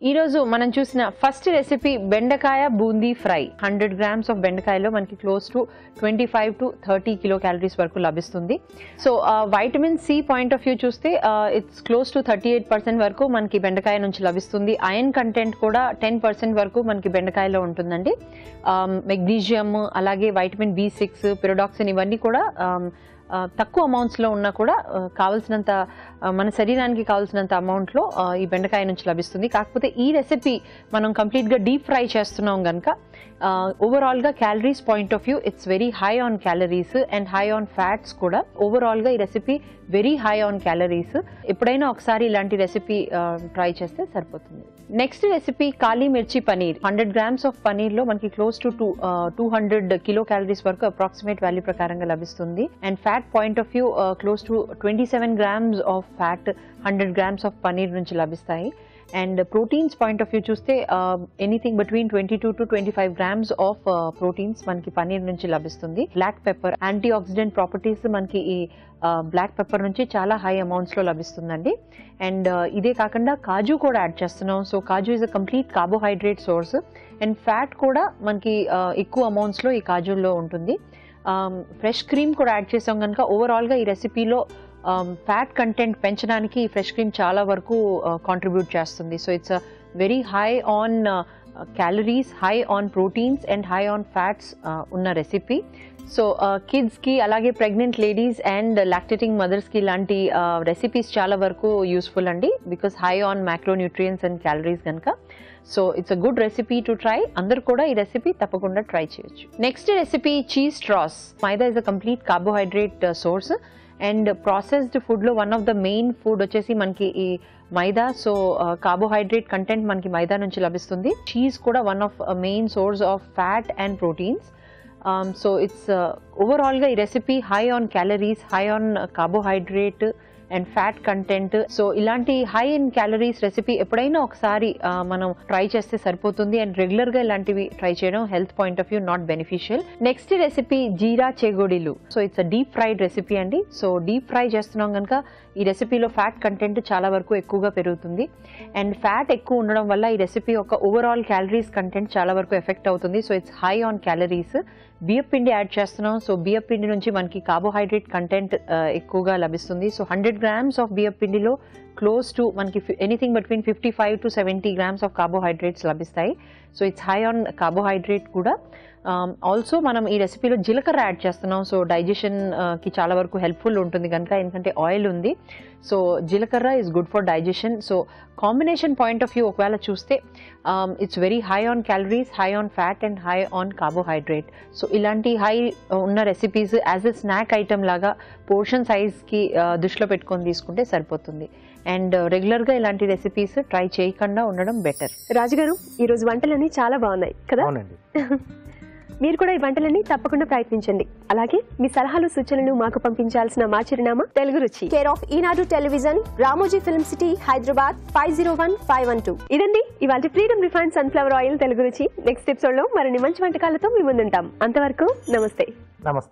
ఈరోజు మనం చూసిన ఫస్ట్ రెసిపీ బెండకాయ boondi fry. Hundred grams of బెండకాయలో మనకి close to twenty five to thirty kilo calories వరకు లభిస్తుంది. So vitamin C point of view చూస్తే it's close to thirty eight percent వరకు మనకి బెండకాయ నుంచి లభిస్తుంది. ఐరన్ కంటెంట్ కూడా టెన్ పర్సెంట్ వరకు మనకి బెండకాయలో ఉంటుందండి. మెగ్నీషియం అలాగే వైటమిన్ బి సిక్స్ పిరోడాక్సిన్ ఇవన్నీ కూడా తక్కువ అమౌంట్స్లో ఉన్నా కూడా కావలసినంత కావాల్సినంత మన శరీరానికి కావాల్సినంత అమౌంట్లో ఈ బెండకాయ నుంచి లభిస్తుంది. కాకపోతే ఈ రెసిపీ మనం కంప్లీట్గా డీప్ ఫ్రై చేస్తున్నాం కనుక ఓవరాల్గా calories point of view it's very high on calories and high on fats కూడా ఓవరాల్గా ఈ recipe very high on calories ఎప్పుడైనా ఒకసారి ఇలాంటి రెసిపీ ట్రై చేస్తే సరిపోతుంది. Next recipe kali mirchi paneer hundred grams of పనీర్లో మనకి close to two two hundred kilo calories వరకు అప్రాక్సిమేట్ వాల్యూ ప్రకారంగా లభిస్తుంది. And fat point of view close to twenty seven grams of fat hundred grams of paneer నుంచి లభిస్తాయి. And proteins point of view చూస్తే anything between twenty two to twenty five grams of proteins మనకి పన్నీర్ నుంచి లభిస్తుంది. Black pepper anti oxidant properties మనకి ఈ black pepper నుంచి చాలా హై అమౌంట్స్లో లభిస్తుందండి. అండ్ uh, ఇదే కాకుండా కాజు కూడా యాడ్ చేస్తున్నాం. So kaju is a complete carbohydrate source and fat కూడా మనకి ఎక్కువ అమౌంట్స్లో ఈ కాజుల్లో ఉంటుంది. Um, ఫ్రెష్ క్రీమ్ కూడా యాడ్ చేసాం కనుక ఓవరాల్గా ఈ రెసిపీలో ఫ్యాట్ కంటెంట్ పెంచడానికి ఫ్రెష్ క్రీమ్ చాలా వరకు కాంట్రిబ్యూట్ చేస్తుంది. So it's very high on calories high on proteins and high on fats ఉన్న రెసిపీ సో కిడ్స్కి అలాగే ప్రెగ్నెంట్ లేడీస్ అండ్ లాక్టేటింగ్ మదర్స్కి ఇలాంటి రెసిపీస్ చాలా వరకు యూస్ఫుల్ అండి. Because high on macronutrients and calories కనుక so it's a good recipe to try అందరు కూడా ఈ రెసిపీ తప్పకుండా ట్రై చేయొచ్చు. Next recipe cheese straws maida is a complete carbohydrate source and processed ఫుడ్లో one of the main food వచ్చేసి మనకి ఈ మైదా. సో కార్బోహైడ్రేట్ కంటెంట్ మనకి మైదా నుంచి లభిస్తుంది. చీజ్ కూడా one of main source of fat and proteins so it's ఓవరాల్గా ఈ recipe high on calories high on carbohydrate and fat content so ఇలాంటి హై ఇన్ క్యాలరీస్ రెసిపీ ఎప్పుడైనా ఒకసారి మనం ట్రై చేస్తే సరిపోతుంది అండ్ రెగ్యులర్గా ఇలాంటివి ట్రై చేయడం health point of view not beneficial next recipe jeera చెగోడీలు so it's a deep fried recipe అండి. సో డీప్ ఫ్రై చేస్తున్నాం కనుక ఈ రెసిపీలో ఫ్యాట్ కంటెంట్ చాలా వరకు ఎక్కువగా పెరుగుతుంది. అండ్ ఫ్యాట్ ఎక్కువ ఉండడం వల్ల ఈ రెసిపీ ఒక ఓవరాల్ క్యాలరీస్ కంటెంట్ చాలా వరకు ఎఫెక్ట్ అవుతుంది. So it's high on calories బియ్యపిండి యాడ్ చేస్తున్నాం. సో బియ్యం పిండి నుంచి మనకి కార్బోహైడ్రేట్ కంటెంట్ ఎక్కువగా లభిస్తుంది. సో హండ్రెడ్ గ్రామ్స్ ఆఫ్ బియ్యం పిండిలో క్లోజ్ టు మనకి anything between fifty five to seventy grams of carbohydrates లభిస్తాయి. So it's high on carbohydrate కూడా. ఆల్సో మనం ఈ రెసిపీలో జీలకర్ర యాడ్ చేస్తున్నాం. సో డైజెషన్కి చాలా వరకు హెల్ప్ఫుల్ ఉంటుంది. కనుక ఎందుకంటే ఆయిల్ ఉంది. సో జీలకర్ర is good for digestion so combination point of view ఒకవేళ చూస్తే it's very high on calories high on fat and high on carbohydrate so ఇలాంటి హై ఉన్న recipes as a snack item లాగా పోర్షన్ సైజ్కి దృష్టిలో పెట్టుకొని తీసుకుంటే సరిపోతుంది. అండ్ రెగ్యులర్గా ఇలాంటి రెసిపీస్ ట్రై చేయకుండా ఉండడం బెటర్ రాజుగారు ఈ రోజు వంటలన్నీ చాలా బాగున్నాయి కదా? అవునండి. మీరు కూడా ఈ వంటలన్నీ తప్పకుండా ప్రయత్నించండి. అలాగే మీ సలహాలు సూచనలు మాకు పంపించాల్సిన మా చిరునామా Telugu Ruchi. Care of Eenadu television Ramoji film city Hyderabad five zero one five one two ఇదండి ఇవాళ freedom refine sunflower oil Telugu Ruchi. Next ఎపిసోడ్లో మరిన్ని మంచి వంటకాలతో మీ ముందుంటాం. అంతవరకు నమస్తే. నమస్తే.